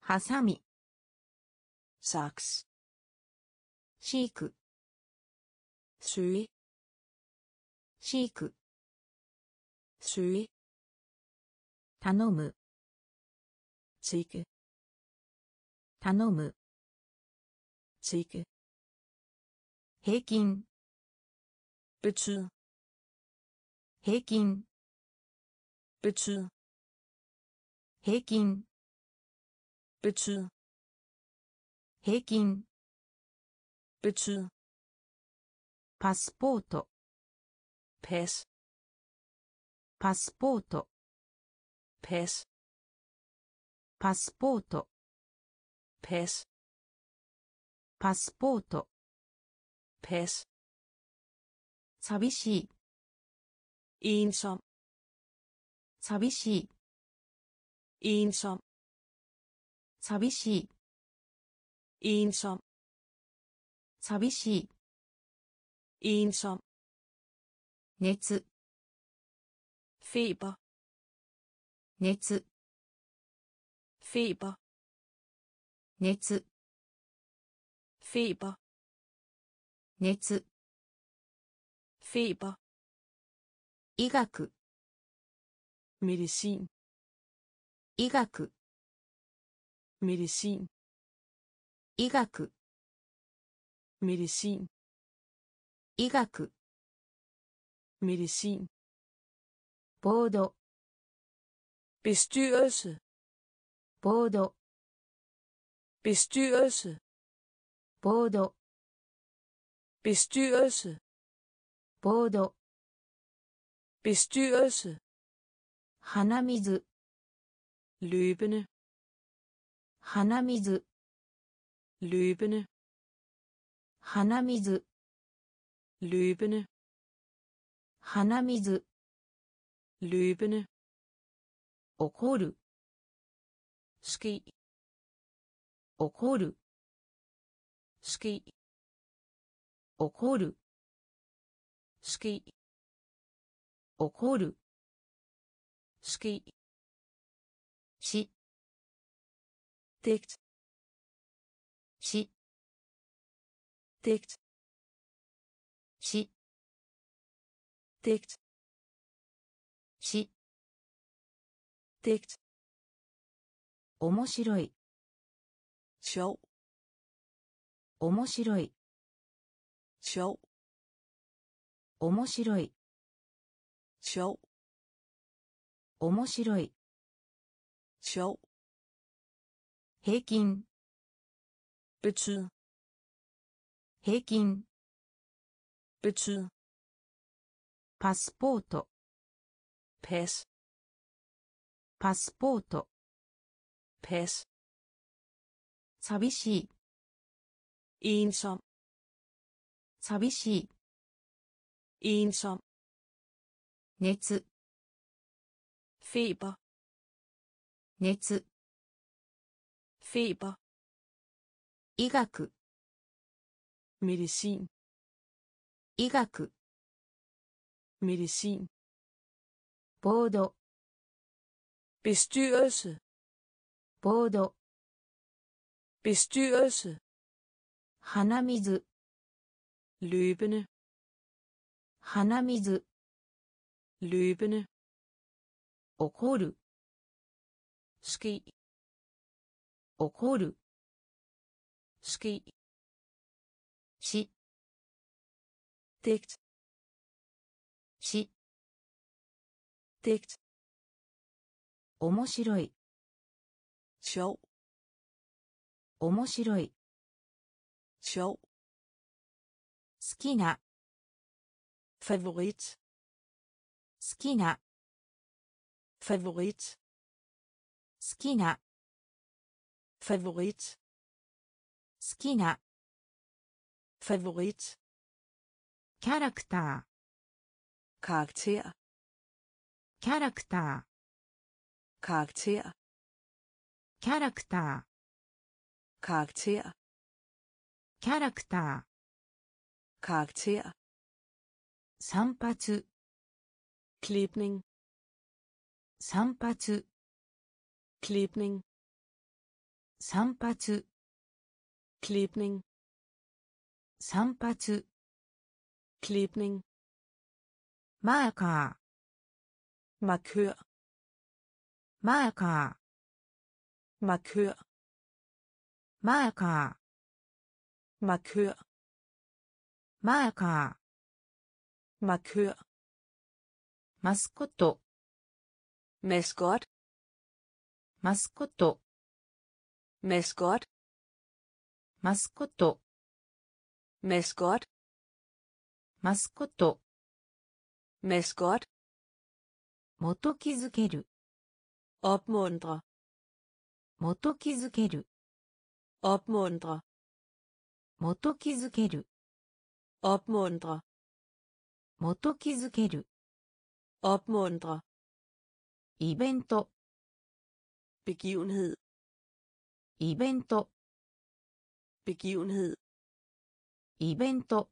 ハサミサックスシークスイシークスイ頼むシーク頼むシーク平均普通平均 betyder 平均 betyder 平均 betyder パスポート pas パスポート pas パスポート pas パスポート pas 寂しい ensom 寂しい ensom 寂しい ensom 寂しい ensom 熱 feber 熱 feber 熱 feber 熱 feber 医学 medicin 医学 medicin 医学 medicin 医学 medicin ボード bestyrelse ボード bestyrelse ボード bestyrelse ボード bestyrelse 鼻水 løbende 鼻水 løbende 鼻水 løbende 鼻水 løbende 怒る ske 怒る ske 怒る ske 起こる。好き。知って知って知って知って面白い。面白い。面白い。Sjov 面白い sjov 平均 betyder 平均 betyder パスポート pas パスポート pas 寂しい ensom 寂しい ensom 熱。フィーバー熱。フィーバー医学。メデシン医学。メデシンボード。Bestyrelse ボード。Bestyrelse 鼻水。Løbende。鼻水。Løbende 怒る ske 怒る ske し digt し digt 面白い sjov 面白い sjov 好きな favorit 好きな。Favorit. 好きな。Favorit. 好きな。Favorit. キャラクター。カクティアキャラクター。カクティアキャラクター。カクティアキャラクター。カクティア散髪。Klipning 散髪 klipning 散髪 klipning 散髪 klipning マーカ markør ーマーカ markør ーマーカ markør ーマーカ markør マスコット。マスコット。マスコット。マスコットマスコット。マスコット元スコットも気づける。オプモンドも気づける。オプモンドも気づける。オプモンドも気づける。opmuntre イベント begivenhed イベント begivenhed イベント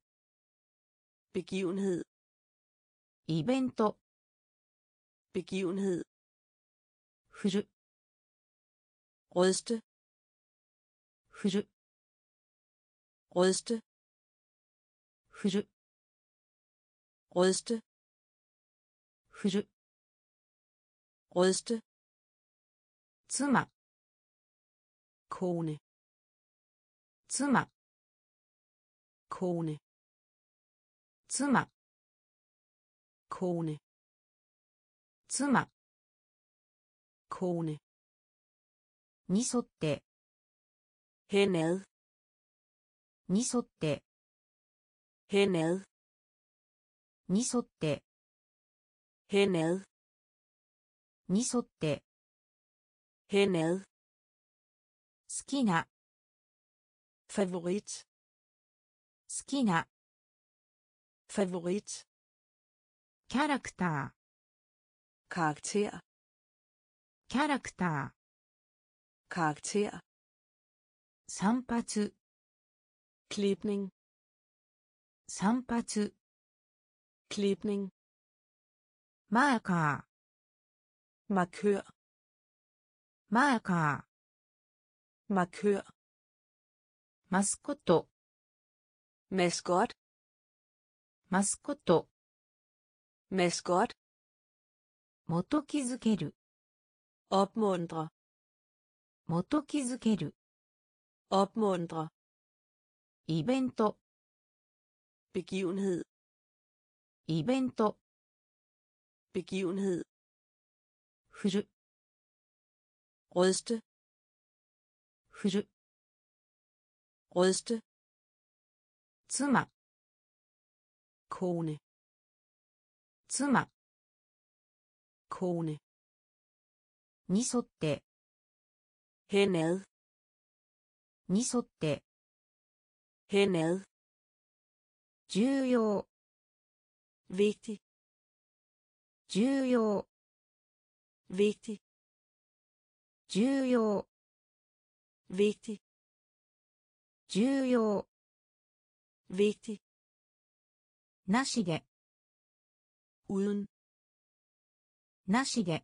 begivenhed イベント begivenhed 振る ryste 振る ryste 振る ryste 振る ryste 妻 kone 妻 kone 妻 kone 妻 kone に沿って henad に沿って henad に沿って henad. にそって。Henad. 好きな。Favorit. 好きな。Favorit. キャラクター。カクテアキャラクター。カクテア散髪。クリープニングサン散ツクリープニングマーカー。マクー。マーカー。マクー。マスコット。メスコット。マスコット。メスコット。もと気づける。オプモンドもと気づける。オプモンドイベント。begivenhed イベント。begivenhed 振る ryste 振る ryste 妻 kone 妻 kone に沿って henad に沿って henad 重要 vigtig 重要 vigtig 重要 vigtig 重要 vigtig なしで uden なしで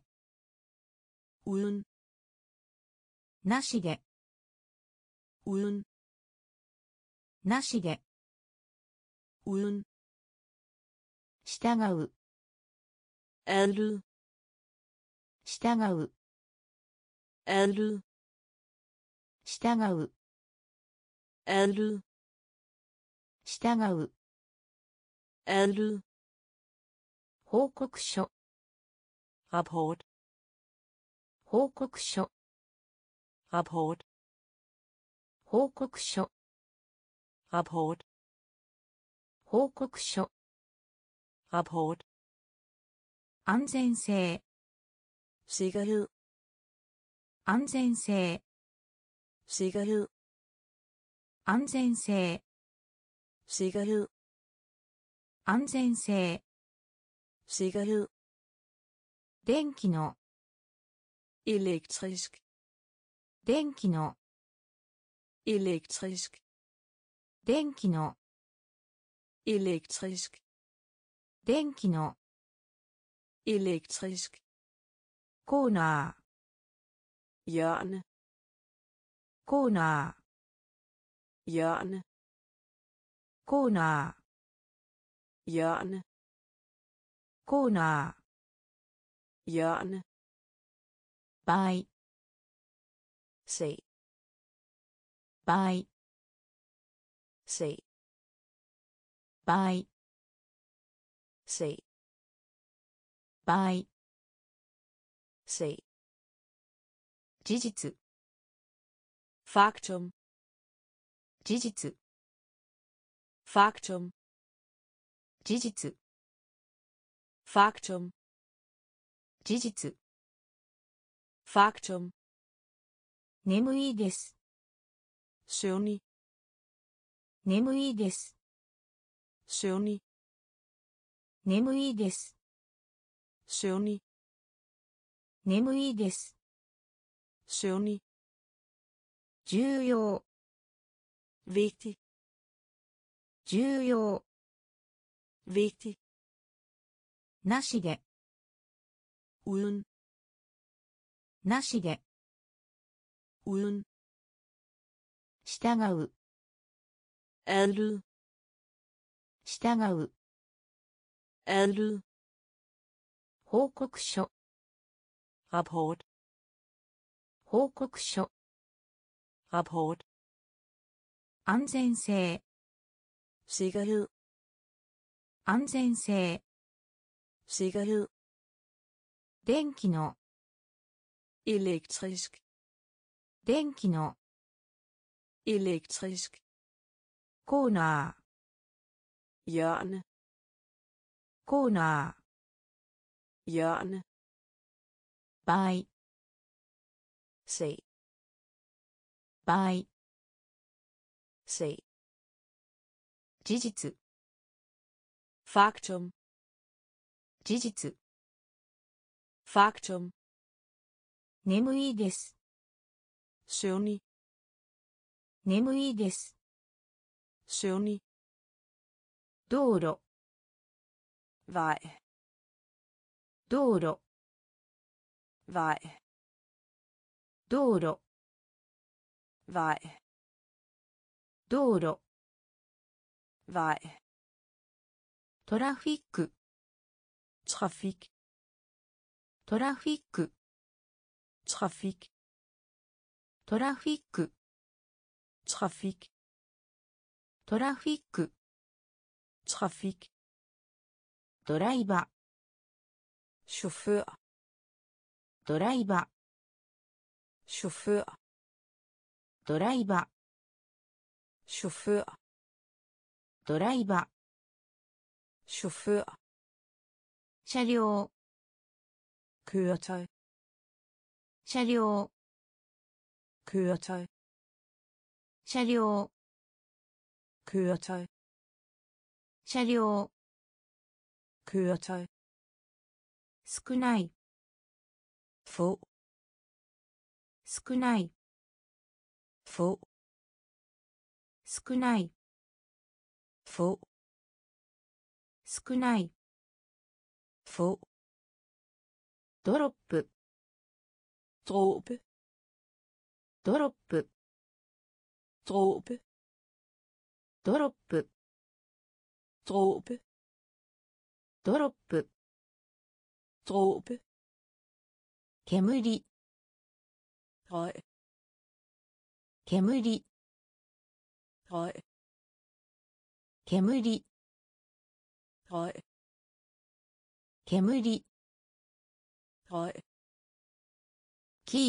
uden なしで uden なしで uden 従うる従う。る従う。る従う。る報告書。アポート報告書。アポート報告書。アポート報告書。アポート安全性。シガル。安全性。シガル。安全性。シガル。安全性。シガル。電気の。エレクトリスク。電気の。エレクトリスク。電気の。エレクトリスク。電気の。Elektrisk コーナー hjørne コーナー hjørne コーナー hjørne コーナー hjørne 倍 se 倍 se 倍 se 倍 se 事実 faktum 事実 faktum 事実 faktum 事実 faktum 眠いです søvnig 眠いです søvnig 眠いです søvnig 眠いです søvnig 重要 vigtig 重要 vigtig なしで uden なしで uden 従う adlyd 従う adlyd 報告書 rapport 報告書 rapport 安全性 sikkerhed 安全性 sikkerhed 電気の elektrisk 電気の elektrisk コーナー hjørne コーナー hjørne 倍 se 倍 se 事実 faktum 事実 faktum 眠いです søvnig 眠いです søvnig 道路 vej 道路。Vej. 道路。Vej. 道路。Vej. トラフィック trafik. トラフィック trafik. トラフィック trafik. トラフィック trafik. ドライバシュフドライバーシドライバーシドライバーシ車両クア車両クア車両クア車両クア少ない。få 少ない。få 少ない。få 少ない。få ドロップ。dråbe ドロップ。dråbe ドロップ。dråbe ドロップ dråbe 煙 røg 煙 røg 煙 røg 煙 røg キ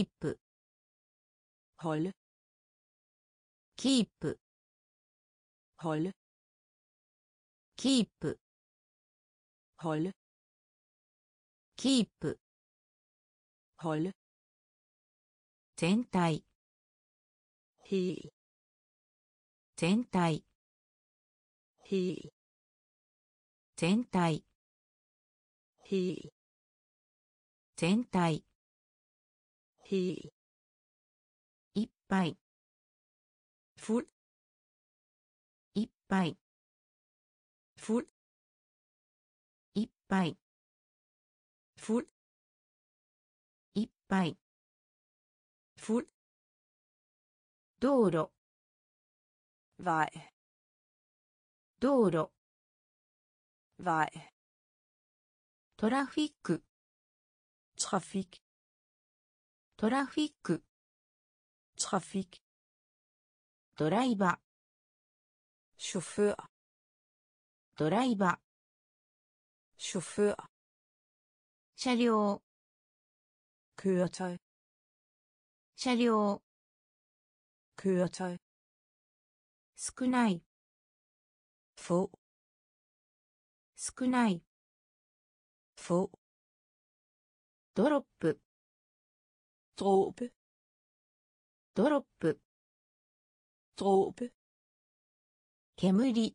ープ holde キープ。ホル。全体。ヒー。全体。ヒー。全体。ヒー。全体。ヒー。いっぱい。いっぱい。いっぱい。フッいっぱい。フッ道路。ワイ道路。ワイトラフィック。トラフィックトラフィック。トラフィックドライバー。ショフドライバー。ショフ車両。車両車両。少ない少ない。Få. 少ない。Få. ドロップ。ドロッドロップ。ドロッ煙。煙煙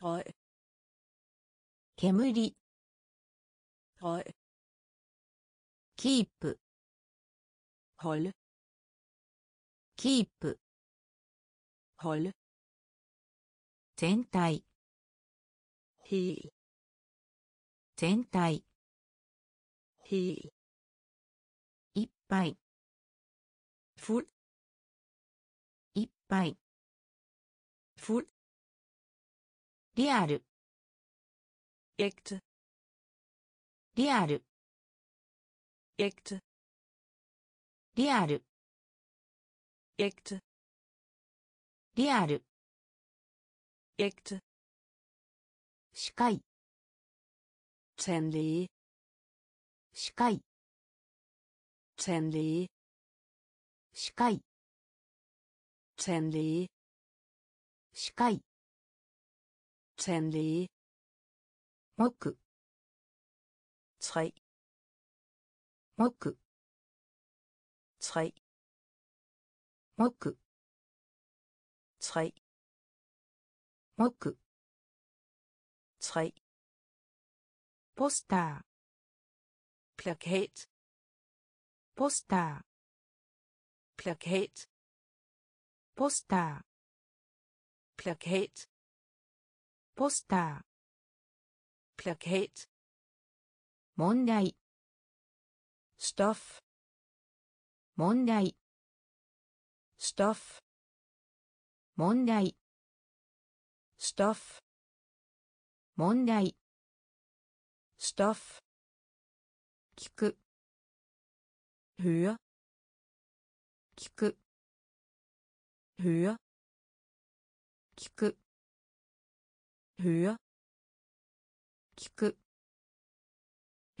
煙煙煙。ープ holde 全体 hel 全体 hel いっぱい fuld いっぱい fuld リアル ægte リアル。エクトリアル。エクトリアル。エクト視界。チェンリーカ界。チェンリー視界。チェンリー視界。チェンリー目。Tre mokku tre mokku tre mokku tre poster plakat poster plakat poster plakat poster plakat 問題。スタッフ。問題。スタッフ。問題。スタッフ。問題。スタ聞く。hör 聞く。hör 聞く。hör 聞く。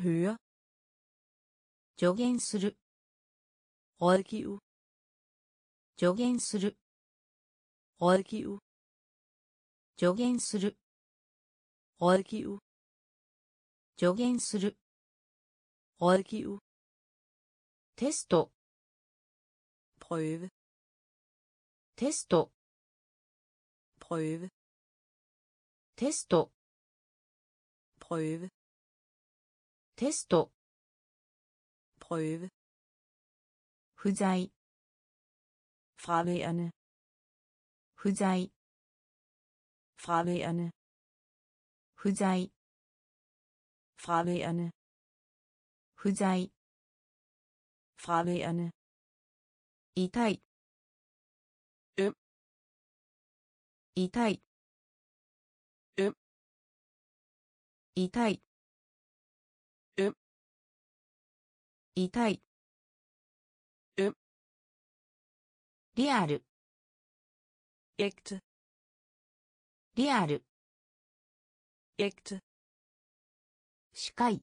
Høre 助言する rådgive 助言する rådgive 助言する rådgive 助言する rådgive テスト prøve テスト prøve テスト prøve テスト prøve 不在 fraværende 不在 fraværende 不在 fraværende 不在 fraværende 痛いうん痛いうん痛いうんリアル。エクトリアル。エクト視界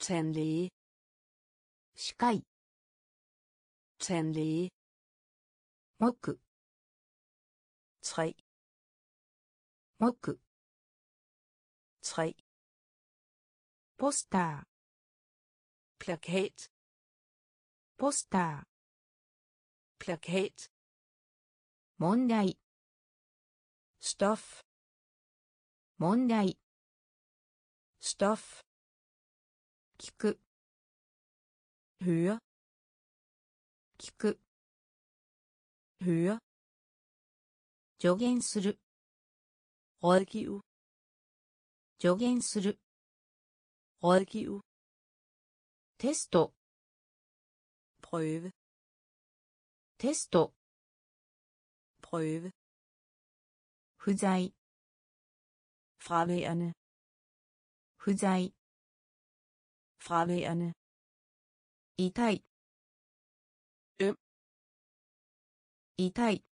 千ク視界千里木。才木。才ポスター。Plakat ポスター plakat 問題 stoff 問題 stof 聞く høre 聞く høre 助言する rådgive 助言する rådgive テスト prøve テスト prøve 不在 fraværende 不在 fraværende 痛いうん痛いうん